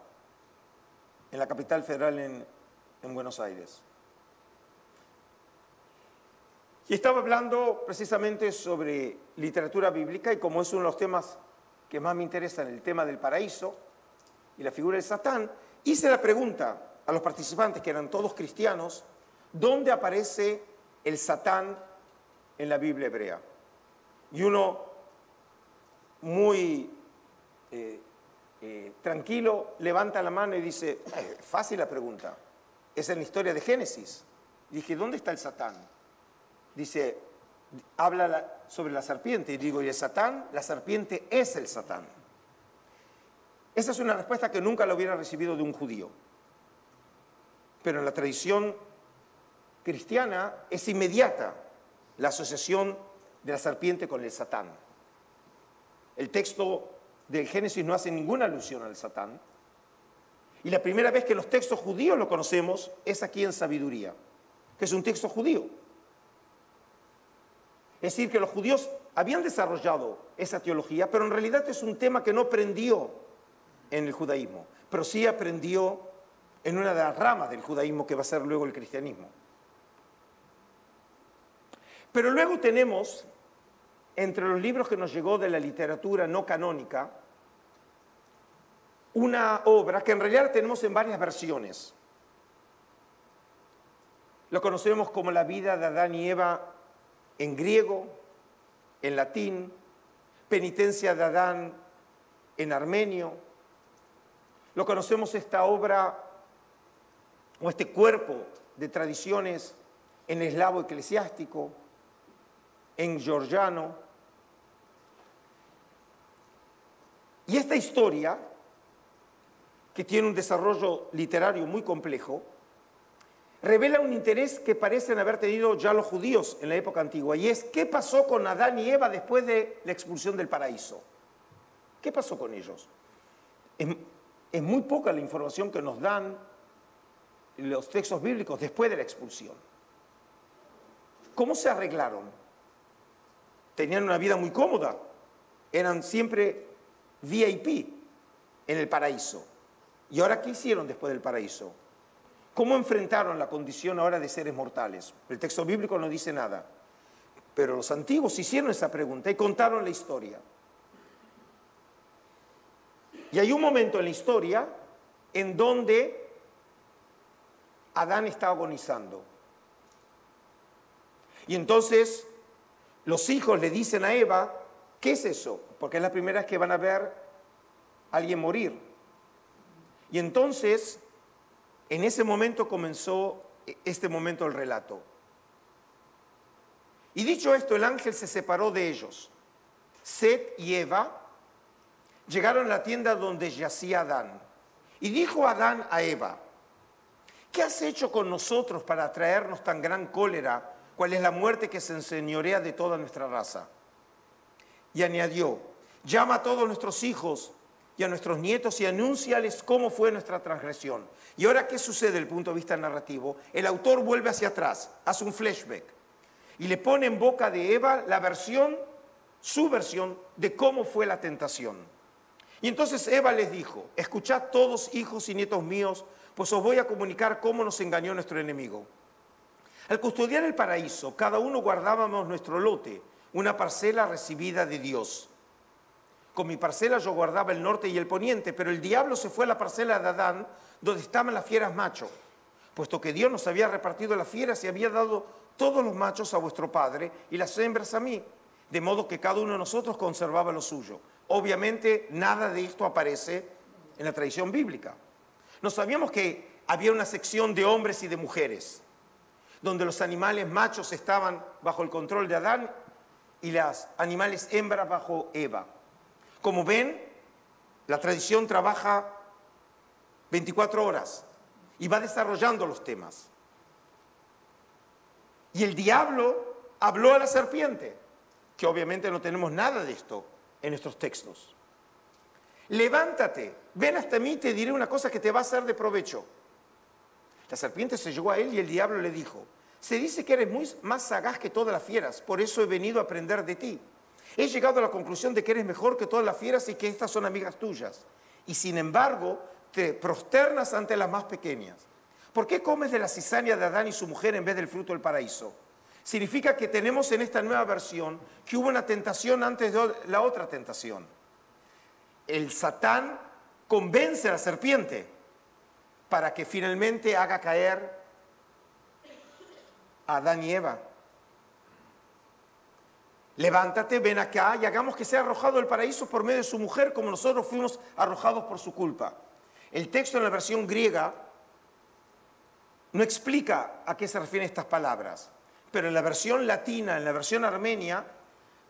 en la capital federal en, en Buenos Aires. Y estaba hablando precisamente sobre literatura bíblica y como es uno de los temas que más me interesan, el tema del paraíso y la figura del Satán, hice la pregunta a los participantes, que eran todos cristianos, ¿dónde aparece el Satán en la Biblia hebrea? Y uno muy eh, eh, tranquilo levanta la mano y dice, fácil la pregunta, es en la historia de Génesis. Y dije, ¿dónde está el Satán? Dice, habla sobre la serpiente y digo, ¿y el Satán? La serpiente es el Satán. Esa es una respuesta que nunca la hubiera recibido de un judío. Pero en la tradición cristiana es inmediata la asociación de la serpiente con el Satán. El texto del Génesis no hace ninguna alusión al Satán. Y la primera vez que los textos judíos lo conocemos es aquí en Sabiduría, que es un texto judío. Es decir, que los judíos habían desarrollado esa teología, pero en realidad es un tema que no prendió en el judaísmo, pero sí aprendió en una de las ramas del judaísmo que va a ser luego el cristianismo. Pero luego tenemos, entre los libros que nos llegó de la literatura no canónica, una obra que en realidad tenemos en varias versiones. Lo conocemos como la vida de Adán y Eva en griego, en latín, penitencia de Adán en armenio. Lo conocemos esta obra o este cuerpo de tradiciones en eslavo eclesiástico, en georgiano. Y esta historia, que tiene un desarrollo literario muy complejo, revela un interés que parecen haber tenido ya los judíos en la época antigua, y es qué pasó con Adán y Eva después de la expulsión del paraíso. ¿Qué pasó con ellos? Es, muy poca la información que nos dan los textos bíblicos después de la expulsión. ¿Cómo se arreglaron? Tenían una vida muy cómoda, eran siempre VIP en el paraíso. ¿Y ahora qué hicieron después del paraíso? ¿Cómo enfrentaron la condición ahora de seres mortales? El texto bíblico no dice nada. Pero los antiguos hicieron esa pregunta y contaron la historia. Y hay un momento en la historia en donde Adán está agonizando. Y entonces los hijos le dicen a Eva, ¿qué es eso? Porque es la primera vez que van a ver a alguien morir. Y entonces, en ese momento comenzó este momento del relato. Y dicho esto, el ángel se separó de ellos. Set y Eva llegaron a la tienda donde yacía Adán. Y dijo Adán a Eva, ¿qué has hecho con nosotros para traernos tan gran cólera, cuál es la muerte que se enseñorea de toda nuestra raza? Y añadió, llama a todos nuestros hijos y a nuestros nietos y anúnciales cómo fue nuestra transgresión. Y ahora, ¿qué sucede desde el punto de vista narrativo? El autor vuelve hacia atrás, hace un flashback y le pone en boca de Eva la versión, su versión de cómo fue la tentación. Y entonces Eva les dijo, escuchad todos hijos y nietos míos, pues os voy a comunicar cómo nos engañó nuestro enemigo. Al custodiar el paraíso, cada uno guardábamos nuestro lote, una parcela recibida de Dios. Con mi parcela yo guardaba el norte y el poniente, pero el diablo se fue a la parcela de Adán, donde estaban las fieras machos, puesto que Dios nos había repartido las fieras y había dado todos los machos a vuestro padre y las hembras a mí, de modo que cada uno de nosotros conservaba lo suyo. Obviamente nada de esto aparece en la tradición bíblica. No sabíamos que había una sección de hombres y de mujeres, donde los animales machos estaban bajo el control de Adán y las animales hembras bajo Eva. Como ven, la tradición trabaja 24 horas y va desarrollando los temas. Y el diablo habló a la serpiente, que obviamente no tenemos nada de esto en nuestros textos. Levántate, ven hasta mí y te diré una cosa que te va a ser de provecho. La serpiente se llegó a él y el diablo le dijo, se dice que eres muy más sagaz que todas las fieras, por eso he venido a aprender de ti. He llegado a la conclusión de que eres mejor que todas las fieras y que estas son amigas tuyas. Y sin embargo, te prosternas ante las más pequeñas. ¿Por qué comes de la cizaña de Adán y su mujer en vez del fruto del paraíso? Significa que tenemos en esta nueva versión que hubo una tentación antes de la otra tentación. El Satán convence a la serpiente para que finalmente haga caer a Adán y Eva. Levántate, ven acá y hagamos que sea arrojado el paraíso por medio de su mujer como nosotros fuimos arrojados por su culpa. El texto en la versión griega no explica a qué se refieren estas palabras, pero en la versión latina, en la versión armenia,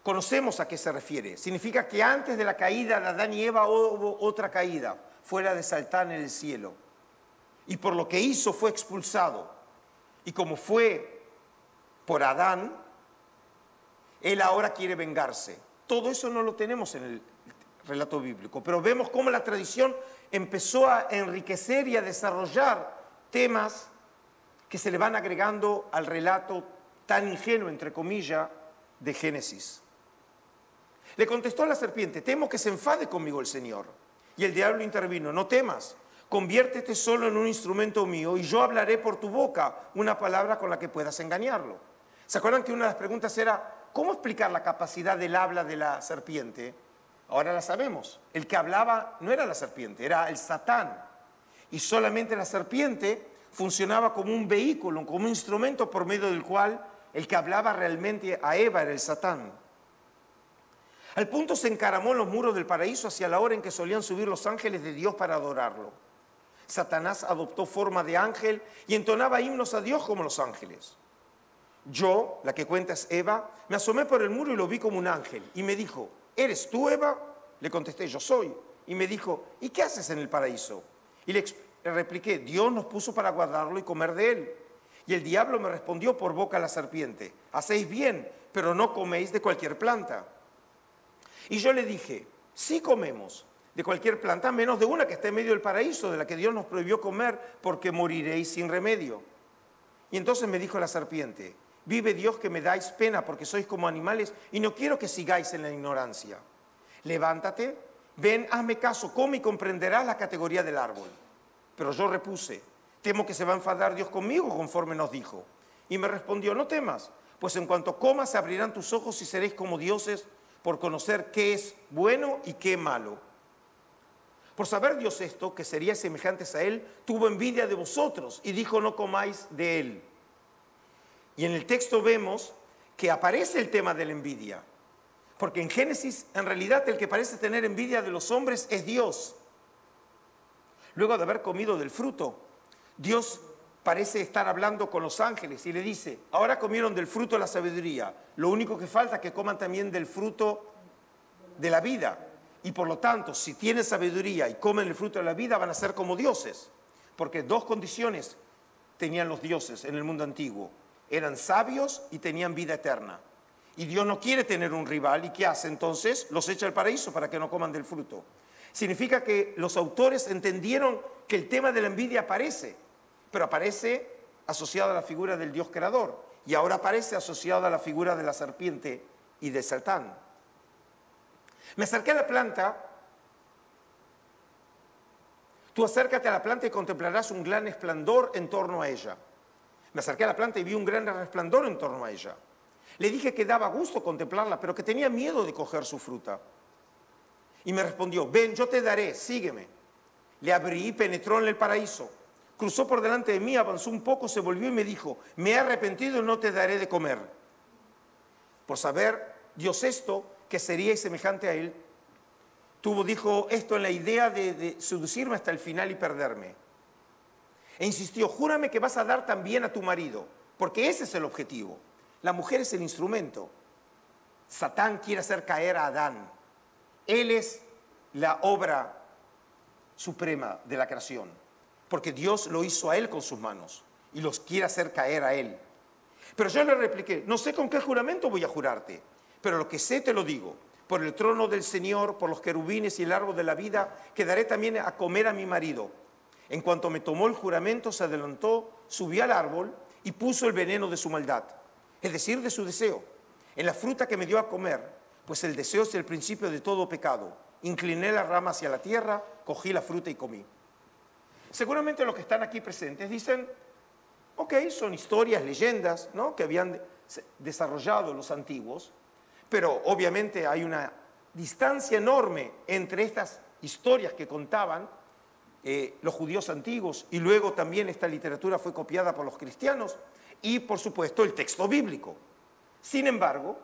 conocemos a qué se refiere. Significa que antes de la caída de Adán y Eva hubo otra caída, fuera de Saltán en el cielo. Y por lo que hizo fue expulsado. Y como fue por Adán, él ahora quiere vengarse. Todo eso no lo tenemos en el relato bíblico, pero vemos cómo la tradición empezó a enriquecer y a desarrollar temas que se le van agregando al relato tan ingenuo, entre comillas, de Génesis. Le contestó a la serpiente, temo que se enfade conmigo el Señor. Y el diablo intervino, no temas, conviértete solo en un instrumento mío y yo hablaré por tu boca una palabra con la que puedas engañarlo. ¿Se acuerdan que una de las preguntas era, ¿cómo explicar la capacidad del habla de la serpiente? Ahora la sabemos. El que hablaba no era la serpiente, era el Satán. Y solamente la serpiente funcionaba como un vehículo, como un instrumento por medio del cual el que hablaba realmente a Eva era el Satán. Al punto se encaramó en los muros del paraíso hacia la hora en que solían subir los ángeles de Dios para adorarlo. Satanás adoptó forma de ángel y entonaba himnos a Dios como los ángeles. Yo, la que cuenta es Eva, me asomé por el muro y lo vi como un ángel y me dijo, ¿eres tú Eva? Le contesté, yo soy. Y me dijo, ¿y qué haces en el paraíso? Y le, repliqué, Dios nos puso para guardarlo y comer de él. Y el diablo me respondió por boca a la serpiente, hacéis bien, pero no coméis de cualquier planta. Y yo le dije, sí comemos de cualquier planta, menos de una que está en medio del paraíso, de la que Dios nos prohibió comer, porque moriréis sin remedio. Y entonces me dijo la serpiente, vive Dios que me dais pena porque sois como animales y no quiero que sigáis en la ignorancia. Levántate, ven, hazme caso, come y comprenderás la categoría del árbol. Pero yo repuse, temo que se va a enfadar Dios conmigo conforme nos dijo. Y me respondió, no temas, pues en cuanto comas se abrirán tus ojos y seréis como dioses por conocer qué es bueno y qué malo. Por saber Dios esto, que seríais semejantes a Él, tuvo envidia de vosotros y dijo, no comáis de Él. Y en el texto vemos que aparece el tema de la envidia. Porque en Génesis, en realidad, el que parece tener envidia de los hombres es Dios. Luego de haber comido del fruto, Dios parece estar hablando con los ángeles y le dice, ahora comieron del fruto de la sabiduría, lo único que falta es que coman también del fruto de la vida. Y por lo tanto, si tienen sabiduría y comen el fruto de la vida, van a ser como dioses. Porque dos condiciones tenían los dioses en el mundo antiguo. Eran sabios y tenían vida eterna. Y Dios no quiere tener un rival. ¿Y qué hace entonces? Los echa al paraíso para que no coman del fruto. Significa que los autores entendieron que el tema de la envidia aparece, pero aparece asociado a la figura del Dios creador. Y ahora aparece asociado a la figura de la serpiente y de Satán. Me acerqué a la planta. Tú acércate a la planta y contemplarás un gran esplendor en torno a ella. Me acerqué a la planta y vi un gran resplandor en torno a ella. Le dije que daba gusto contemplarla, pero que tenía miedo de coger su fruta. Y me respondió, ven, yo te daré, sígueme. Le abrí y penetró en el paraíso. Cruzó por delante de mí, avanzó un poco, se volvió y me dijo, me he arrepentido y no te daré de comer. Por saber Dios esto, que sería semejante a él, tuvo, dijo esto en la idea de, de seducirme hasta el final y perderme. E insistió, júrame que vas a dar también a tu marido, porque ese es el objetivo. La mujer es el instrumento. Satán quiere hacer caer a Adán. Él es la obra suprema de la creación, porque Dios lo hizo a él con sus manos y los quiere hacer caer a él. Pero yo le repliqué, no sé con qué juramento voy a jurarte, pero lo que sé te lo digo. Por el trono del Señor, por los querubines y el árbol de la vida, quedaré también a comer a mi marido. En cuanto me tomó el juramento, se adelantó, subió al árbol y puso el veneno de su maldad, es decir, de su deseo, en la fruta que me dio a comer, pues el deseo es el principio de todo pecado. Incliné la rama hacia la tierra, cogí la fruta y comí. Seguramente los que están aquí presentes dicen, ok, son historias, leyendas, ¿no? que habían desarrollado los antiguos, pero obviamente hay una distancia enorme entre estas historias que contaban eh, los judíos antiguos y luego también esta literatura fue copiada por los cristianos y por supuesto el texto bíblico. Sin embargo,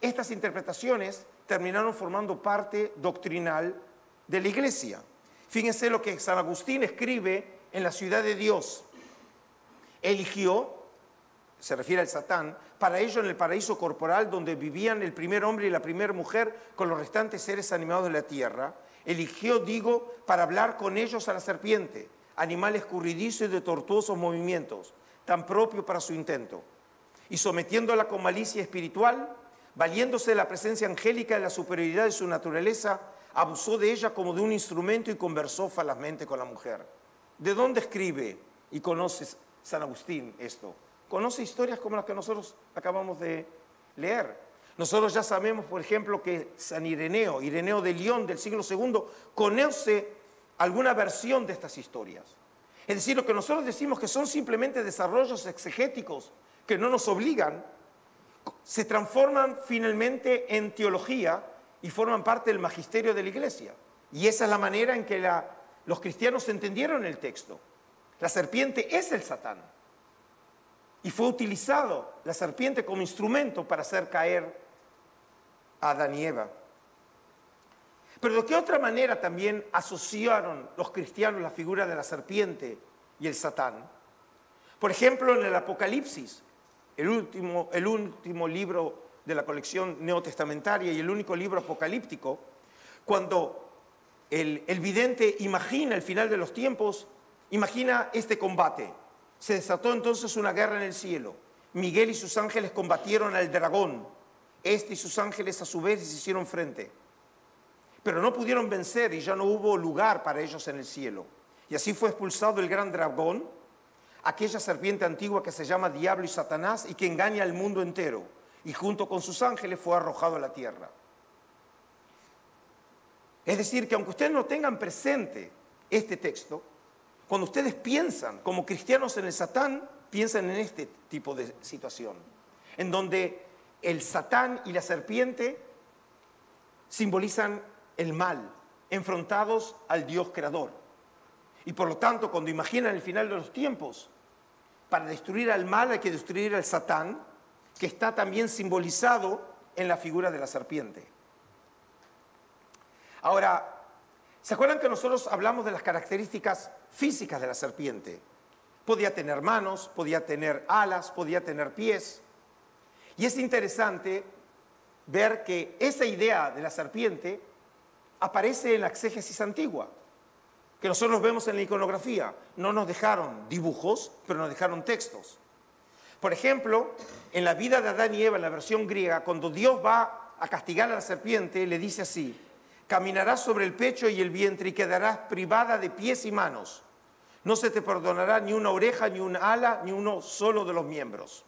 estas interpretaciones terminaron formando parte doctrinal de la iglesia. Fíjense lo que San Agustín escribe en la ciudad de Dios. Eligió se refiere al Satán, para ello en el paraíso corporal donde vivían el primer hombre y la primera mujer con los restantes seres animados de la tierra, eligió, digo, para hablar con ellos a la serpiente, animal escurridizo y de tortuosos movimientos, tan propio para su intento. Y sometiéndola con malicia espiritual, valiéndose de la presencia angélica y la superioridad de su naturaleza, abusó de ella como de un instrumento y conversó falazmente con la mujer. ¿De dónde escribe y conoce San Agustín esto? conoce historias como las que nosotros acabamos de leer. Nosotros ya sabemos, por ejemplo, que San Ireneo, Ireneo de León del siglo II, conoce alguna versión de estas historias. Es decir, lo que nosotros decimos que son simplemente desarrollos exegéticos que no nos obligan, se transforman finalmente en teología y forman parte del magisterio de la iglesia. Y esa es la manera en que los cristianos entendieron el texto. La serpiente es el Satán. Y fue utilizado la serpiente como instrumento para hacer caer Adán y Eva. Pero de qué otra manera también asociaron los cristianos la figura de la serpiente y el Satán. Por ejemplo, en el Apocalipsis, el último, el último libro de la colección neotestamentaria y el único libro apocalíptico, Cuando el, el vidente imagina el final de los tiempos, imagina este combate. Se desató entonces una guerra en el cielo. Miguel y sus ángeles combatieron al dragón. Este y sus ángeles a su vez les hicieron frente. Pero no pudieron vencer y ya no hubo lugar para ellos en el cielo. Y así fue expulsado el gran dragón, aquella serpiente antigua que se llama Diablo y Satanás y que engaña al mundo entero. Y junto con sus ángeles fue arrojado a la tierra. Es decir, que aunque ustedes no tengan presente este texto, cuando ustedes piensan como cristianos en el Satán, piensan en este tipo de situación, en donde el Satán y la serpiente simbolizan el mal, enfrentados al Dios creador. Y por lo tanto, cuando imaginan el final de los tiempos, para destruir al mal hay que destruir al Satán, que está también simbolizado en la figura de la serpiente. Ahora, ¿se acuerdan que nosotros hablamos de las características físicas de la serpiente? Podía tener manos, podía tener alas, podía tener pies. Y es interesante ver que esa idea de la serpiente aparece en la exégesis antigua, que nosotros vemos en la iconografía. No nos dejaron dibujos, pero nos dejaron textos. Por ejemplo, en la vida de Adán y Eva, en la versión griega, cuando Dios va a castigar a la serpiente, le dice así, caminarás sobre el pecho y el vientre y quedarás privada de pies y manos. No se te perdonará ni una oreja, ni un ala, ni uno solo de los miembros,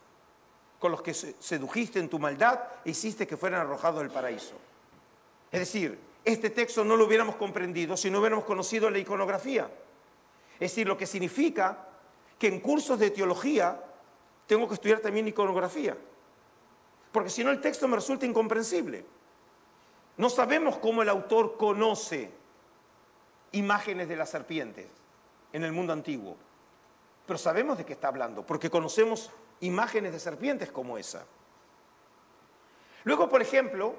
con los que sedujiste en tu maldad e hiciste que fueran arrojados del paraíso. Es decir, este texto no lo hubiéramos comprendido si no hubiéramos conocido la iconografía. Es decir, lo que significa que en cursos de teología tengo que estudiar también iconografía. Porque si no el texto me resulta incomprensible. No sabemos cómo el autor conoce imágenes de las serpientes en el mundo antiguo, pero sabemos de qué está hablando, porque conocemos imágenes de serpientes como esa. Luego, por ejemplo,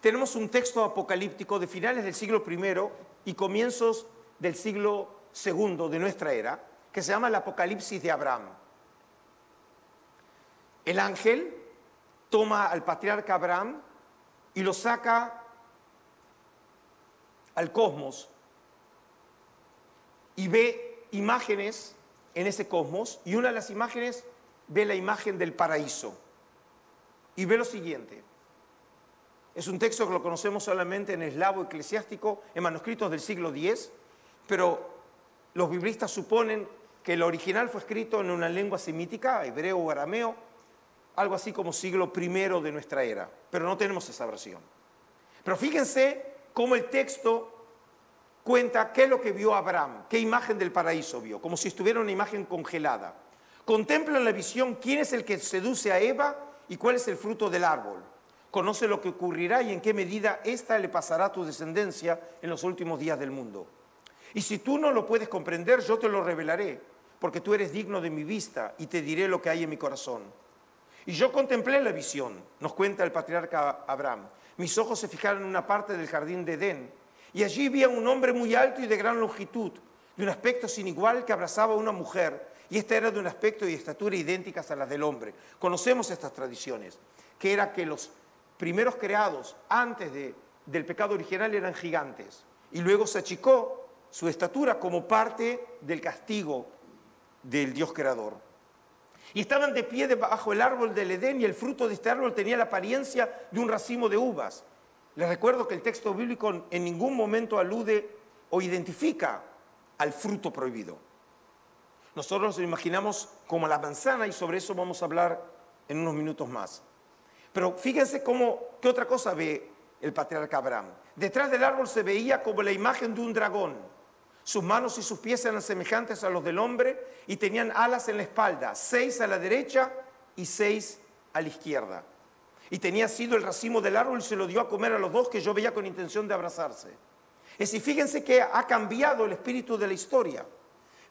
tenemos un texto apocalíptico de finales del siglo I y comienzos del siglo II de nuestra era, que se llama el Apocalipsis de Abraham. El ángel toma al patriarca Abraham y lo saca al cosmos y ve imágenes en ese cosmos y una de las imágenes ve la imagen del paraíso y ve lo siguiente. Es un texto que lo conocemos solamente en eslavo eclesiástico, en manuscritos del siglo X, pero los biblistas suponen que el original fue escrito en una lengua semítica, hebreo o arameo, algo así como siglo I de nuestra era, pero no tenemos esa versión. Pero fíjense cómo el texto cuenta qué es lo que vio Abraham, qué imagen del paraíso vio, como si estuviera una imagen congelada. Contempla en la visión quién es el que seduce a Eva y cuál es el fruto del árbol conoce lo que ocurrirá y en qué medida ésta le pasará a tu descendencia en los últimos días del mundo. Y si tú no lo puedes comprender, yo te lo revelaré, porque tú eres digno de mi vista y te diré lo que hay en mi corazón. Y yo contemplé la visión, nos cuenta el patriarca Abraham. Mis ojos se fijaron en una parte del jardín de Edén, y allí vi a un hombre muy alto y de gran longitud, de un aspecto sin igual que abrazaba a una mujer, y esta era de un aspecto y estatura idénticas a las del hombre. Conocemos estas tradiciones, que era que los primeros creados antes del pecado original eran gigantes y luego se achicó su estatura como parte del castigo del Dios creador. Y estaban de pie debajo del árbol del Edén y el fruto de este árbol tenía la apariencia de un racimo de uvas. Les recuerdo que el texto bíblico en ningún momento alude o identifica al fruto prohibido. Nosotros lo imaginamos como la manzana y sobre eso vamos a hablar en unos minutos más. Pero fíjense cómo, qué otra cosa ve el patriarca Abraham. Detrás del árbol se veía como la imagen de un dragón. Sus manos y sus pies eran semejantes a los del hombre y tenían alas en la espalda, seis a la derecha y seis a la izquierda. Y tenía sido el racimo del árbol y se lo dio a comer a los dos que yo veía con intención de abrazarse. Es decir, fíjense que ha cambiado el espíritu de la historia.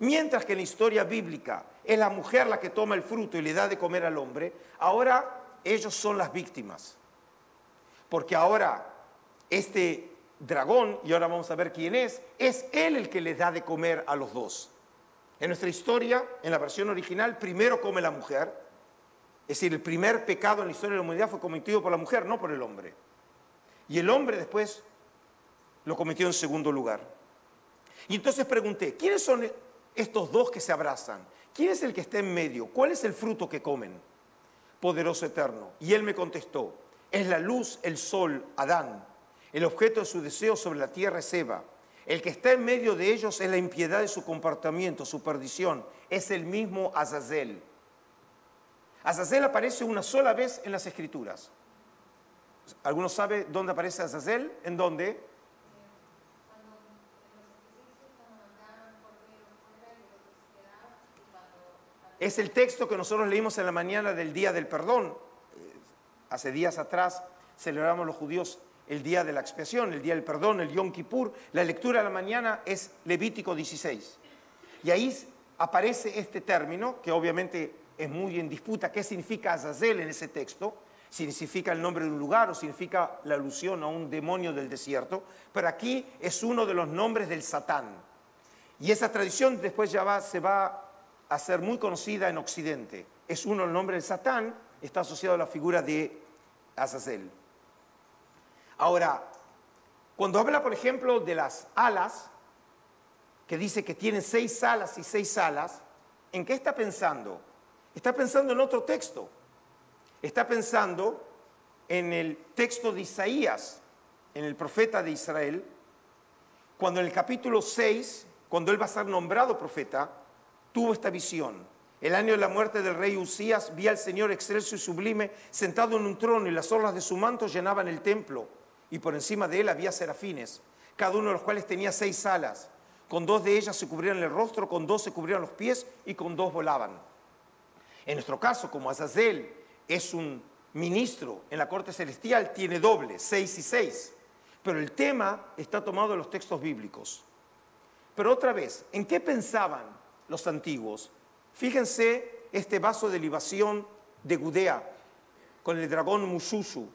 Mientras que en la historia bíblica es la mujer la que toma el fruto y le da de comer al hombre, ahora ellos son las víctimas. Porque ahora este dragón, y ahora vamos a ver quién es, es él el que les da de comer a los dos. En nuestra historia, en la versión original, primero come la mujer. Es decir, el primer pecado en la historia de la humanidad fue cometido por la mujer, no por el hombre. Y el hombre después lo cometió en segundo lugar. Y entonces pregunté, ¿quiénes son estos dos que se abrazan? ¿Quién es el que está en medio? ¿Cuál es el fruto que comen? Poderoso eterno. Y él me contestó, es la luz, el sol, Adán. El objeto de su deseo sobre la tierra es Eva. El que está en medio de ellos es la impiedad de su comportamiento, su perdición. Es el mismo Azazel. Azazel aparece una sola vez en las Escrituras. ¿Alguno sabe dónde aparece Azazel? ¿En dónde? Es el texto que nosotros leímos en la mañana del Día del Perdón. Eh, hace días atrás celebramos los judíos el Día de la Expiación, el Día del Perdón, el Yom Kippur. La lectura de la mañana es Levítico 16. Y ahí aparece este término, que obviamente es muy en disputa, ¿qué significa Azazel en ese texto? significa el nombre de un lugar o significa la alusión a un demonio del desierto, pero aquí es uno de los nombres del Satán. Y esa tradición después ya va, se va a ser muy conocida en Occidente. Es uno el nombre del Satán, está asociado a la figura de Azazel. Ahora, cuando habla, por ejemplo, de las alas, que dice que tiene seis alas y seis alas, ¿en qué está pensando? Está pensando en otro texto. Está pensando en el texto de Isaías, en el profeta de Israel, cuando en el capítulo 6, cuando él va a ser nombrado profeta, tuvo esta visión. El año de la muerte del rey Usías vi al Señor excelso y sublime sentado en un trono y las orlas de su manto llenaban el templo y por encima de él había serafines, cada uno de los cuales tenía seis alas. Con dos de ellas se cubrían el rostro, con dos se cubrían los pies y con dos volaban. En nuestro caso, como Azazel es un ministro en la corte celestial, tiene doble, seis y seis. Pero el tema está tomado de los textos bíblicos. Pero otra vez, ¿en qué pensaban los antiguos. Fíjense este vaso de libación de Gudea con el dragón Mushusu,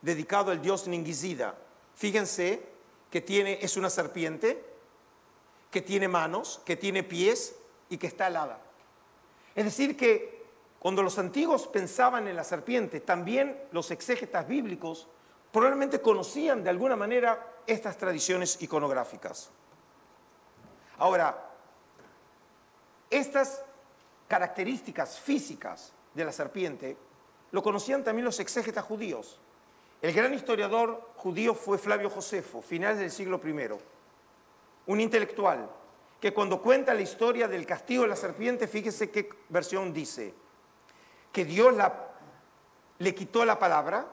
dedicado al dios Ningizida. Fíjense que tiene, es una serpiente, que tiene manos, que tiene pies y que está alada. Es decir, que cuando los antiguos pensaban en la serpiente, también los exégetas bíblicos probablemente conocían de alguna manera estas tradiciones iconográficas. Ahora, estas características físicas de la serpiente lo conocían también los exégetas judíos. El gran historiador judío fue Flavio Josefo, finales del siglo I, un intelectual que cuando cuenta la historia del castigo de la serpiente, fíjese qué versión dice, que Dios le quitó la palabra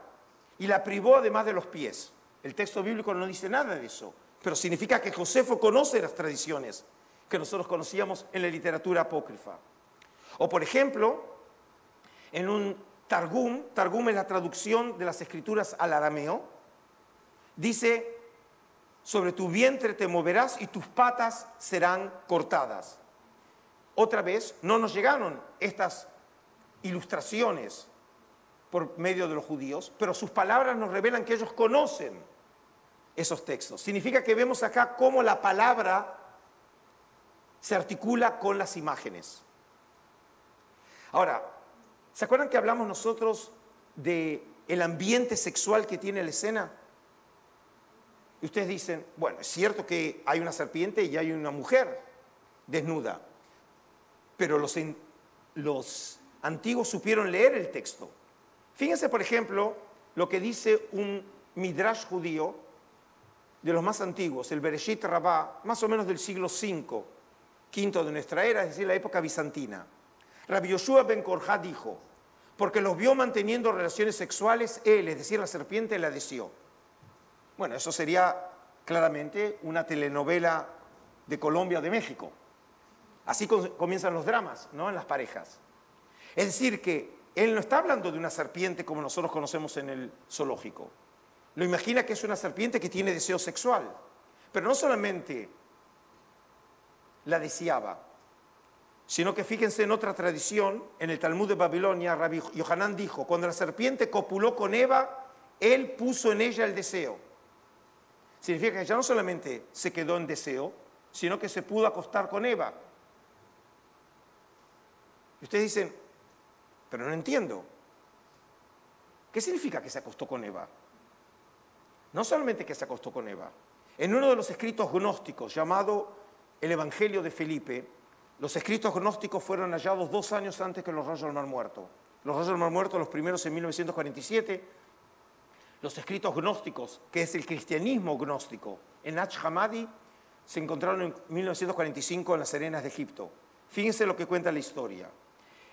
y la privó además de los pies. El texto bíblico no dice nada de eso, pero significa que Josefo conoce las tradiciones que nosotros conocíamos en la literatura apócrifa. O por ejemplo, en un Targum, Targum es la traducción de las escrituras al arameo, dice, sobre tu vientre te moverás y tus patas serán cortadas. Otra vez, no nos llegaron estas ilustraciones por medio de los judíos, pero sus palabras nos revelan que ellos conocen esos textos. Significa que vemos acá cómo la palabra se articula con las imágenes. Ahora, ¿se acuerdan que hablamos nosotros de el ambiente sexual que tiene la escena? Y ustedes dicen, bueno, es cierto que hay una serpiente y hay una mujer desnuda, pero los, antiguos supieron leer el texto. Fíjense, por ejemplo, lo que dice un midrash judío de los más antiguos, el Bereshit Rabbah, más o menos del siglo V quinto de nuestra era, es decir, la época bizantina. Rabbi Yoshua ben Korja dijo, porque los vio manteniendo relaciones sexuales, él, es decir, la serpiente, la deseó. Bueno, eso sería claramente una telenovela de Colombia o de México. Así comienzan los dramas, ¿no? En las parejas. Es decir, que él no está hablando de una serpiente como nosotros conocemos en el zoológico. Lo imagina que es una serpiente que tiene deseo sexual. Pero no solamente la deseaba, sino que fíjense en otra tradición, en el Talmud de Babilonia, Rabbi Yohanan dijo, cuando la serpiente copuló con Eva, él puso en ella el deseo. Significa que ya no solamente se quedó en deseo, sino que se pudo acostar con Eva. Y ustedes dicen, pero no entiendo. ¿Qué significa que se acostó con Eva? No solamente que se acostó con Eva, En uno de los escritos gnósticos llamado el Evangelio de Felipe, los escritos gnósticos fueron hallados dos años antes que los rollos del Mar Muerto. Los rollos del Mar Muerto, los primeros en 1947, los escritos gnósticos, que es el cristianismo gnóstico, en Nach Hammadi, se encontraron en 1945 en las arenas de Egipto. Fíjense lo que cuenta la historia.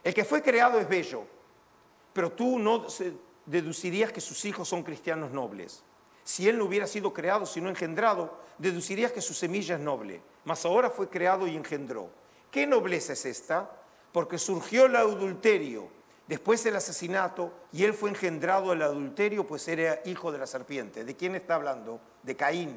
El que fue creado es bello, pero tú no deducirías que sus hijos son cristianos nobles. Si él no hubiera sido creado, sino engendrado, deducirías que su semilla es noble. Mas ahora fue creado y engendró. ¿Qué nobleza es esta? Porque surgió el adulterio, después el asesinato, y él fue engendrado el adulterio, pues era hijo de la serpiente. ¿De quién está hablando? De Caín.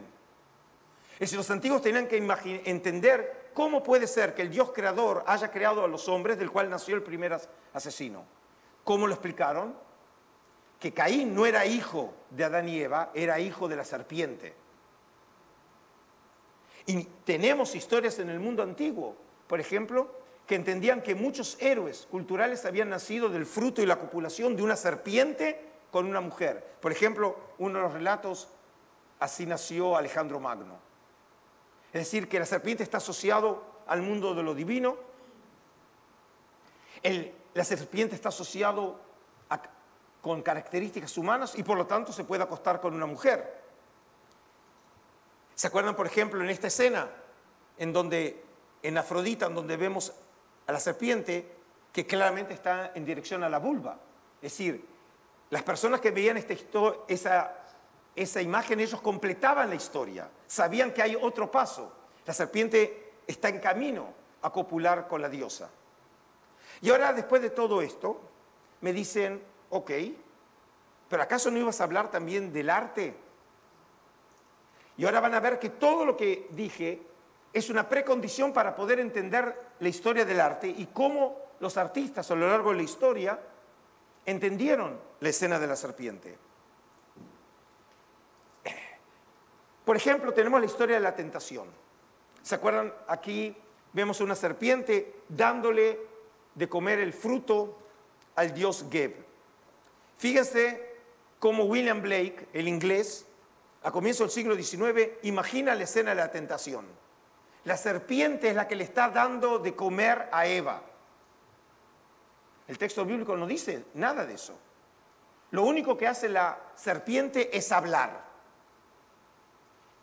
Es decir, los antiguos tenían que entender cómo puede ser que el Dios creador haya creado a los hombres, del cual nació el primer asesino. ¿Cómo lo explicaron? Que Caín no era hijo de Adán y Eva, era hijo de la serpiente. Y tenemos historias en el mundo antiguo, por ejemplo, que entendían que muchos héroes culturales habían nacido del fruto y la copulación de una serpiente con una mujer. Por ejemplo, uno de los relatos, así nació Alejandro Magno. Es decir, que la serpiente está asociado al mundo de lo divino. la serpiente está asociado con características humanas y por lo tanto se puede acostar con una mujer. ¿Se acuerdan, por ejemplo, en esta escena en donde, en Afrodita, en donde vemos a la serpiente que claramente está en dirección a la vulva? Es decir, las personas que veían esta, esa esa imagen ellos completaban la historia, sabían que hay otro paso. La serpiente está en camino a copular con la diosa. Y ahora, después de todo esto, me dicen, ok, pero ¿acaso no ibas a hablar también del arte? Y ahora van a ver que todo lo que dije es una precondición para poder entender la historia del arte y cómo los artistas a lo largo de la historia entendieron la escena de la serpiente. Por ejemplo, tenemos la historia de la tentación. ¿Se acuerdan? Aquí vemos una serpiente dándole de comer el fruto al dios Geb. Fíjense cómo William Blake, el inglés, a comienzos del siglo XIX, imagina la escena de la tentación. La serpiente es la que le está dando de comer a Eva. El texto bíblico no dice nada de eso. Lo único que hace la serpiente es hablar.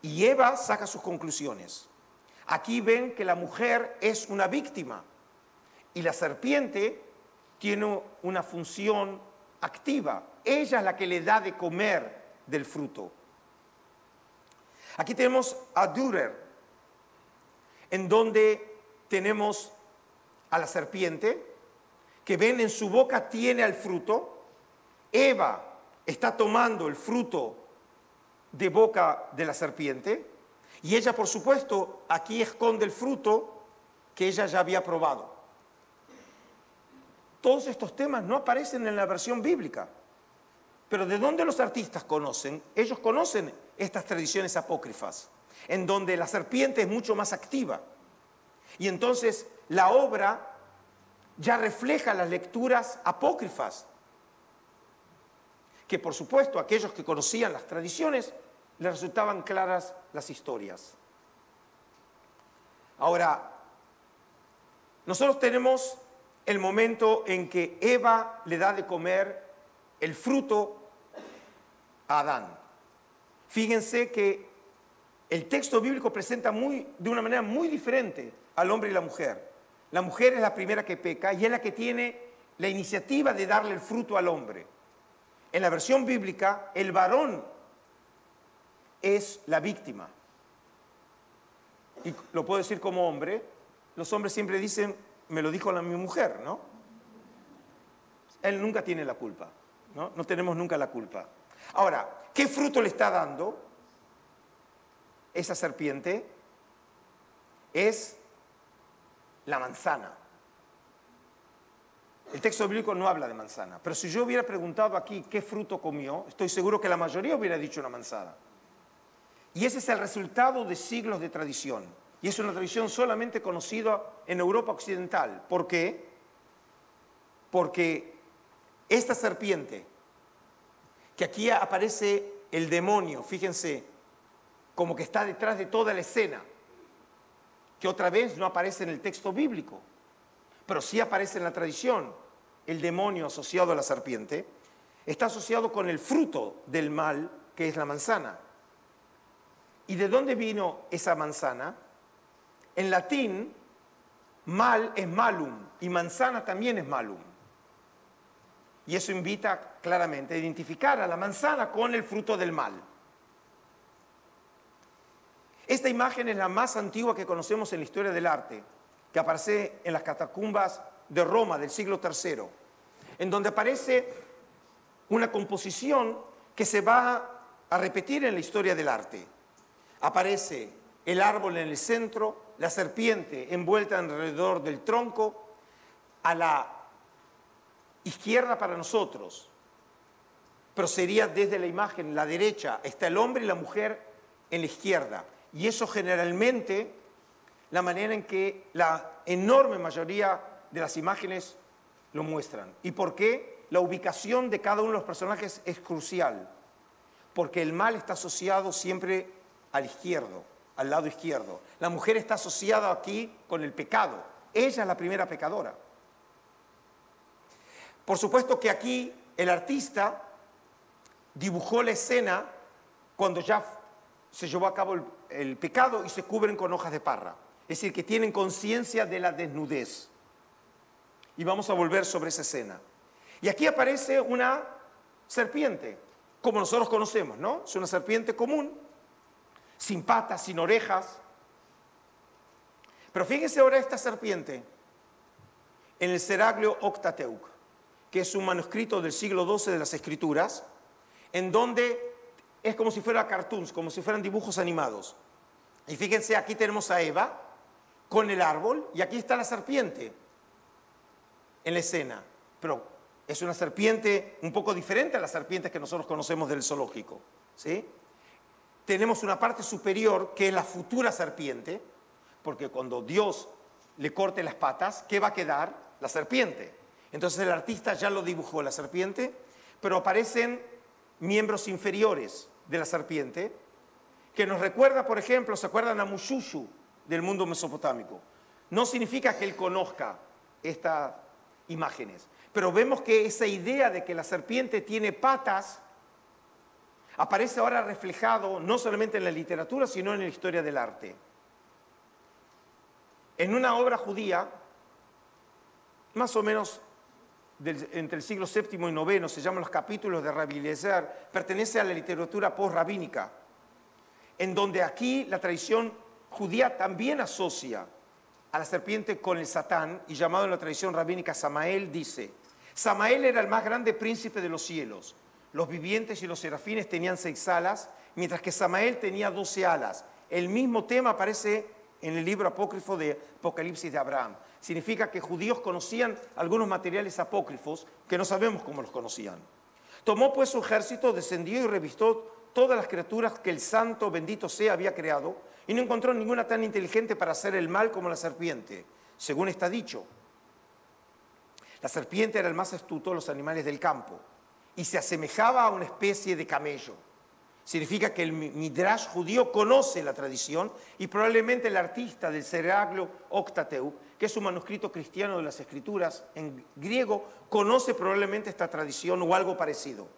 Y Eva saca sus conclusiones. Aquí ven que la mujer es una víctima y la serpiente tiene una función activa. Ella es la que le da de comer del fruto. Aquí tenemos a Dürer, en donde tenemos a la serpiente, que ven en su boca tiene al fruto. Eva está tomando el fruto de boca de la serpiente. Y ella, por supuesto, aquí esconde el fruto que ella ya había probado. Todos estos temas no aparecen en la versión bíblica. Pero ¿de dónde los artistas conocen? Ellos conocen estas tradiciones apócrifas, en donde la serpiente es mucho más activa. Y entonces la obra ya refleja las lecturas apócrifas, que por supuesto aquellos que conocían las tradiciones le resultaban claras las historias. Ahora, nosotros tenemos el momento en que Eva le da de comer el fruto a Adán. Fíjense que el texto bíblico presenta muy, de una manera muy diferente al hombre y la mujer. La mujer es la primera que peca y es la que tiene la iniciativa de darle el fruto al hombre. En la versión bíblica, el varón es la víctima. Y lo puedo decir como hombre, los hombres siempre dicen, me lo dijo la, mi mujer, ¿no? Él nunca tiene la culpa, ¿no? No tenemos nunca la culpa. Ahora, ¿qué fruto le está dando esa serpiente? Es la manzana. El texto bíblico no habla de manzana, pero si yo hubiera preguntado aquí qué fruto comió, estoy seguro que la mayoría hubiera dicho una manzana. Y ese es el resultado de siglos de tradición. Y es una tradición solamente conocida en Europa Occidental. ¿Por qué? Porque esta serpiente, que aquí aparece el demonio, fíjense, como que está detrás de toda la escena, que otra vez no aparece en el texto bíblico, pero sí aparece en la tradición. El demonio asociado a la serpiente está asociado con el fruto del mal, que es la manzana. ¿Y de dónde vino esa manzana? En latín, mal es malum y manzana también es malum. Y eso invita claramente a identificar a la manzana con el fruto del mal. Esta imagen es la más antigua que conocemos en la historia del arte, que aparece en las catacumbas de Roma del siglo III, en donde aparece una composición que se va a repetir en la historia del arte. Aparece el árbol en el centro, la serpiente envuelta alrededor del tronco, a la izquierda para nosotros, pero sería desde la imagen, la derecha, está el hombre y la mujer en la izquierda. Y eso generalmente la manera en que la enorme mayoría de las imágenes lo muestran. ¿Y por qué? La ubicación de cada uno de los personajes es crucial, porque el mal está asociado siempre al izquierdo, al lado izquierdo. La mujer está asociada aquí con el pecado. Ella es la primera pecadora. Por supuesto que aquí el artista dibujó la escena cuando ya se llevó a cabo el, pecado y se cubren con hojas de parra. Es decir, que tienen conciencia de la desnudez. Y vamos a volver sobre esa escena. Y aquí aparece una serpiente, como nosotros conocemos, ¿no? Es una serpiente común, sin patas, sin orejas. Pero fíjense ahora esta serpiente en el Seraglio Octateuc, que es un manuscrito del siglo XII de las Escrituras, en donde es como si fueran cartoons, como si fueran dibujos animados. Y fíjense, aquí tenemos a Eva con el árbol y aquí está la serpiente en la escena. Pero es una serpiente un poco diferente a las serpientes que nosotros conocemos del zoológico. ¿sí? Tenemos una parte superior que es la futura serpiente, porque cuando Dios le corte las patas, ¿qué va a quedar? La serpiente. Entonces el artista ya lo dibujó la serpiente, pero aparecen miembros inferiores de la serpiente, que nos recuerda, por ejemplo, se acuerdan a Mushushu del mundo mesopotámico. No significa que él conozca estas imágenes, pero vemos que esa idea de que la serpiente tiene patas aparece ahora reflejado no solamente en la literatura, sino en la historia del arte. En una obra judía, más o menos entre el siglo VII y IX, se llaman los capítulos de Rabbi pertenece a la literatura post-rabínica, en donde aquí la tradición judía también asocia a la serpiente con el Satán, y llamado en la tradición rabínica Samael, dice, Samael era el más grande príncipe de los cielos, los vivientes y los serafines tenían seis alas, mientras que Samael tenía doce alas. El mismo tema aparece en el libro apócrifo de Apocalipsis de Abraham significa que judíos conocían algunos materiales apócrifos que no sabemos cómo los conocían. Tomó pues su ejército, descendió y revistó todas las criaturas que el santo bendito sea había creado y no encontró ninguna tan inteligente para hacer el mal como la serpiente, según está dicho. La serpiente era el más astuto de los animales del campo y se asemejaba a una especie de camello. Significa que el Midrash judío conoce la tradición y probablemente el artista del Seraglio Octateu que es un manuscrito cristiano de las escrituras en griego, conoce probablemente esta tradición o algo parecido.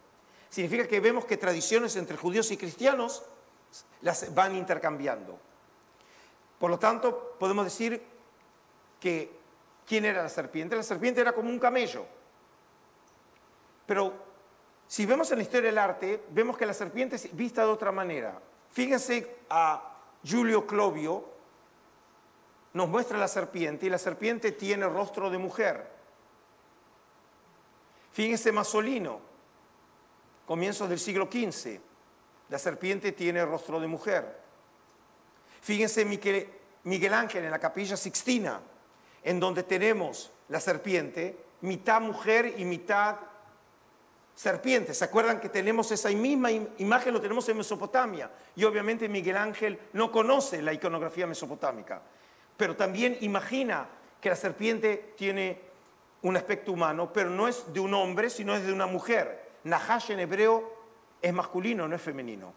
Significa que vemos que tradiciones entre judíos y cristianos las van intercambiando. Por lo tanto, podemos decir que ¿quién era la serpiente? La serpiente era como un camello. Pero si vemos en la historia del arte, vemos que la serpiente es vista de otra manera. Fíjense a Julio Clovio, nos muestra la serpiente y la serpiente tiene rostro de mujer. Fíjense Masolino, comienzos del siglo XV, la serpiente tiene rostro de mujer. Fíjense Miguel Ángel en la capilla Sixtina, en donde tenemos la serpiente, mitad mujer y mitad serpiente. ¿Se acuerdan que tenemos esa misma imagen, lo tenemos en Mesopotamia? Y obviamente Miguel Ángel no conoce la iconografía mesopotámica pero también imagina que la serpiente tiene un aspecto humano, pero no es de un hombre, sino es de una mujer. Nahash en hebreo es masculino, no es femenino.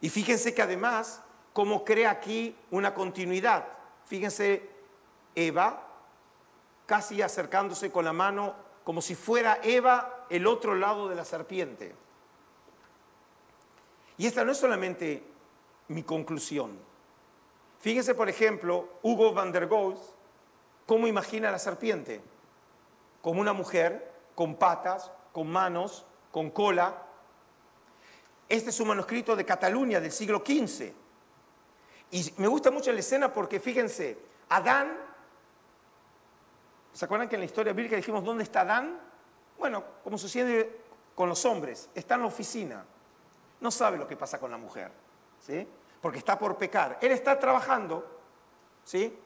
Y fíjense que además, cómo crea aquí una continuidad. Fíjense, Eva, casi acercándose con la mano, como si fuera Eva el otro lado de la serpiente. Y esta no es solamente mi conclusión. Fíjense, por ejemplo, Hugo van der Goes, cómo imagina la serpiente. Como una mujer con patas, con manos, con cola. Este es un manuscrito de Cataluña del siglo XV. Y me gusta mucho la escena porque fíjense, Adán, ¿se acuerdan que en la historia bíblica dijimos dónde está Adán? Bueno, como sucede con los hombres, está en la oficina, no sabe lo que pasa con la mujer, ¿sí? Porque está por pecar. Él está trabajando, ¿sí?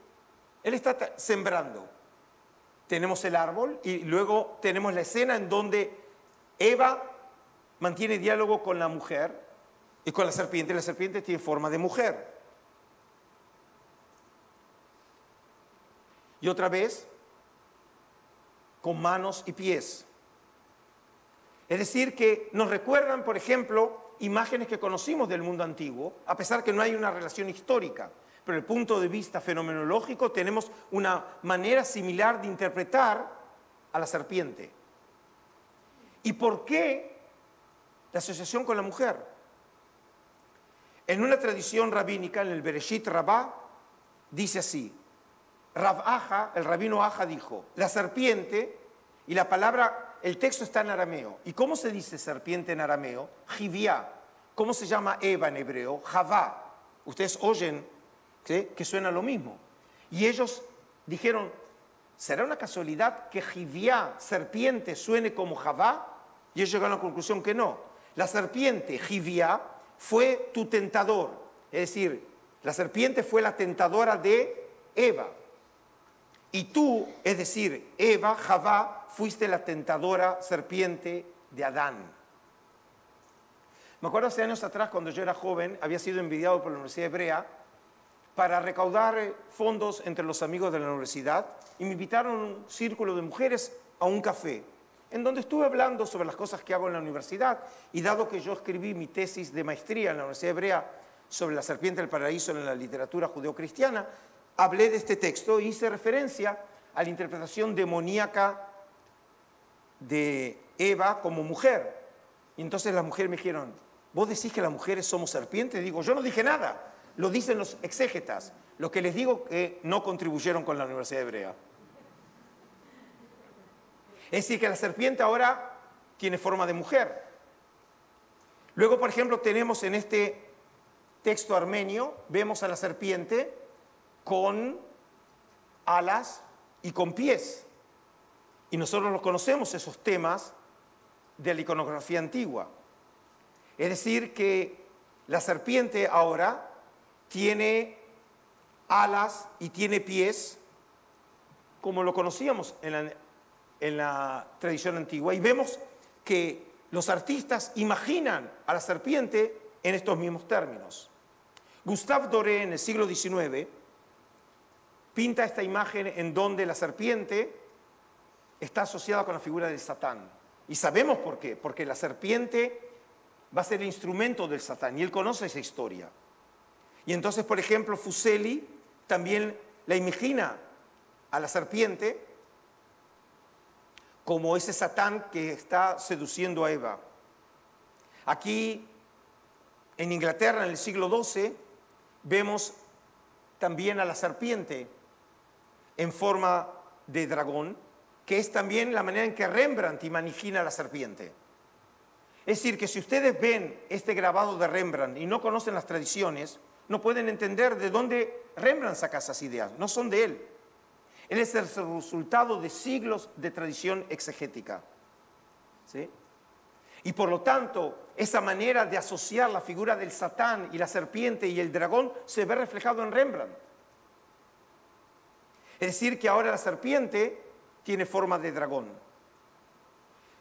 Él está sembrando. Tenemos el árbol y luego tenemos la escena en donde Eva mantiene diálogo con la mujer y con la serpiente. La serpiente tiene forma de mujer. Y otra vez, con manos y pies. Es decir, que nos recuerdan, por ejemplo, imágenes que conocimos del mundo antiguo, a pesar que no hay una relación histórica. Pero desde el punto de vista fenomenológico tenemos una manera similar de interpretar a la serpiente. ¿Y por qué la asociación con la mujer? En una tradición rabínica, en el Bereshit Rabá, dice así, Rab Aja, el rabino Aja dijo, la serpiente, y la palabra, el texto está en arameo. ¿Y cómo se dice serpiente en arameo? Jivia. ¿Cómo se llama Eva en hebreo? Javá. Ustedes oyen que suena lo mismo. Y ellos dijeron, ¿será una casualidad que Jivia, serpiente, suene como Javá? Y ellos llegaron a la conclusión que no. La serpiente, Jivia, fue tu tentador. Es decir, la serpiente fue la tentadora de Eva. Y tú, es decir, Eva, Javá, fuiste la tentadora serpiente de Adán. Me acuerdo hace años atrás, cuando yo era joven, había sido envidiado por la Universidad Hebrea para recaudar fondos entre los amigos de la universidad y me invitaron a un círculo de mujeres a un café, en donde estuve hablando sobre las cosas que hago en la universidad y dado que yo escribí mi tesis de maestría en la Universidad Hebrea sobre la serpiente del paraíso en la literatura judeocristiana, hablé de este texto hice referencia a la interpretación demoníaca de Eva como mujer. Y entonces las mujeres me dijeron, ¿vos decís que las mujeres somos serpientes? Digo, yo no dije nada, lo dicen los exégetas, lo que les digo que no contribuyeron con la Universidad Hebrea. Es decir, que la serpiente ahora tiene forma de mujer. Luego, por ejemplo, tenemos en este texto armenio, vemos a la serpiente con alas y con pies. Y nosotros los conocemos esos temas de la iconografía antigua. Es decir, que la serpiente ahora tiene alas y tiene pies, como lo conocíamos en la, en la tradición antigua. Y vemos que los artistas imaginan a la serpiente en estos mismos términos. Gustave Doré en el siglo XIX pinta esta imagen en donde la serpiente está asociada con la figura del Satán. Y sabemos por qué, porque la serpiente va a ser el instrumento del Satán y él conoce esa historia. Y entonces, por ejemplo, Fuseli también la imagina a la serpiente como ese Satán que está seduciendo a Eva. Aquí, en Inglaterra, en el siglo XII, vemos también a la serpiente en forma de dragón, que es también la manera en que Rembrandt imagina la serpiente. Es decir, que si ustedes ven este grabado de Rembrandt y no conocen las tradiciones, no pueden entender de dónde Rembrandt saca esas ideas, no son de él. Él es el resultado de siglos de tradición exegética. ¿Sí? Y por lo tanto, esa manera de asociar la figura del Satán y la serpiente y el dragón se ve reflejado en Rembrandt. Es decir, que ahora la serpiente tiene forma de dragón.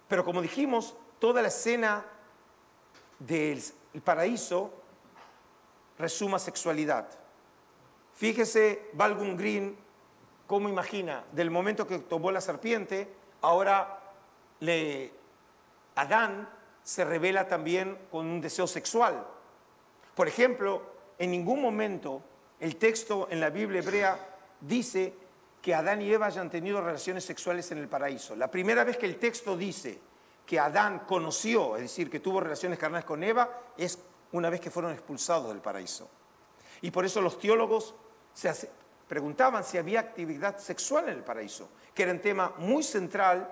Pero como dijimos, toda la escena del paraíso resuma sexualidad. Fíjese Balgun Green cómo imagina, del momento que tomó la serpiente, ahora le, Adán se revela también con un deseo sexual. Por ejemplo, en ningún momento el texto en la Biblia hebrea dice que Adán y Eva hayan tenido relaciones sexuales en el paraíso. La primera vez que el texto dice que Adán conoció, es decir, que tuvo relaciones carnales con Eva, es una vez que fueron expulsados del paraíso. Y por eso los teólogos se preguntaban si había actividad sexual en el paraíso, que era un tema muy central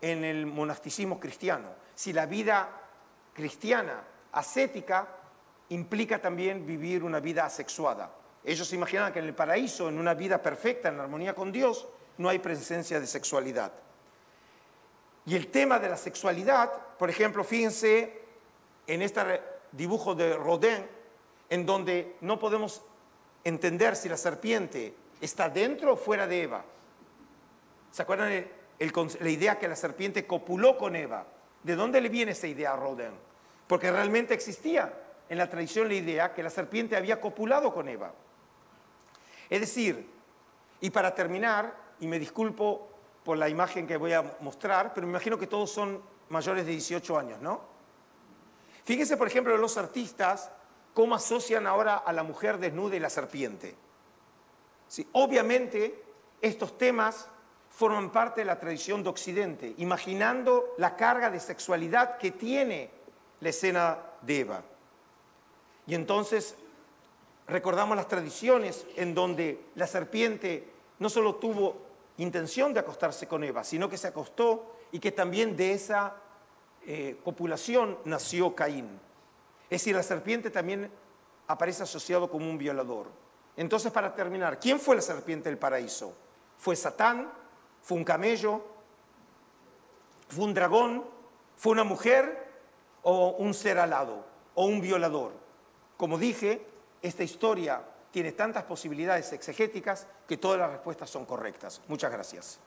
en el monasticismo cristiano. Si la vida cristiana ascética implica también vivir una vida asexuada. Ellos se imaginaban que en el paraíso, en una vida perfecta, en armonía con Dios, no hay presencia de sexualidad. Y el tema de la sexualidad, por ejemplo, fíjense en este dibujo de Rodin, en donde no podemos entender si la serpiente está dentro o fuera de Eva. ¿Se acuerdan la idea que la serpiente copuló con Eva? ¿De dónde le viene esa idea a Rodin? Porque realmente existía en la tradición la idea que la serpiente había copulado con Eva. Es decir, y para terminar, y me disculpo por la imagen que voy a mostrar, pero me imagino que todos son mayores de 18 años, ¿no? Fíjense, por ejemplo, los artistas cómo asocian ahora a la mujer desnuda y la serpiente. Obviamente, estos temas forman parte de la tradición de Occidente, imaginando la carga de sexualidad que tiene la escena de Eva. Y entonces recordamos las tradiciones en donde la serpiente no solo tuvo intención de acostarse con Eva, sino que se acostó y que también de esa eh, copulación nació Caín. Es decir, la serpiente también aparece asociado como un violador. Entonces, para terminar, ¿quién fue la serpiente del paraíso? ¿Fue Satán? ¿Fue un camello? ¿Fue un dragón? ¿Fue una mujer? ¿O un ser alado? ¿O un violador? Como dije, esta historia tiene tantas posibilidades exegéticas que todas las respuestas son correctas. Muchas gracias.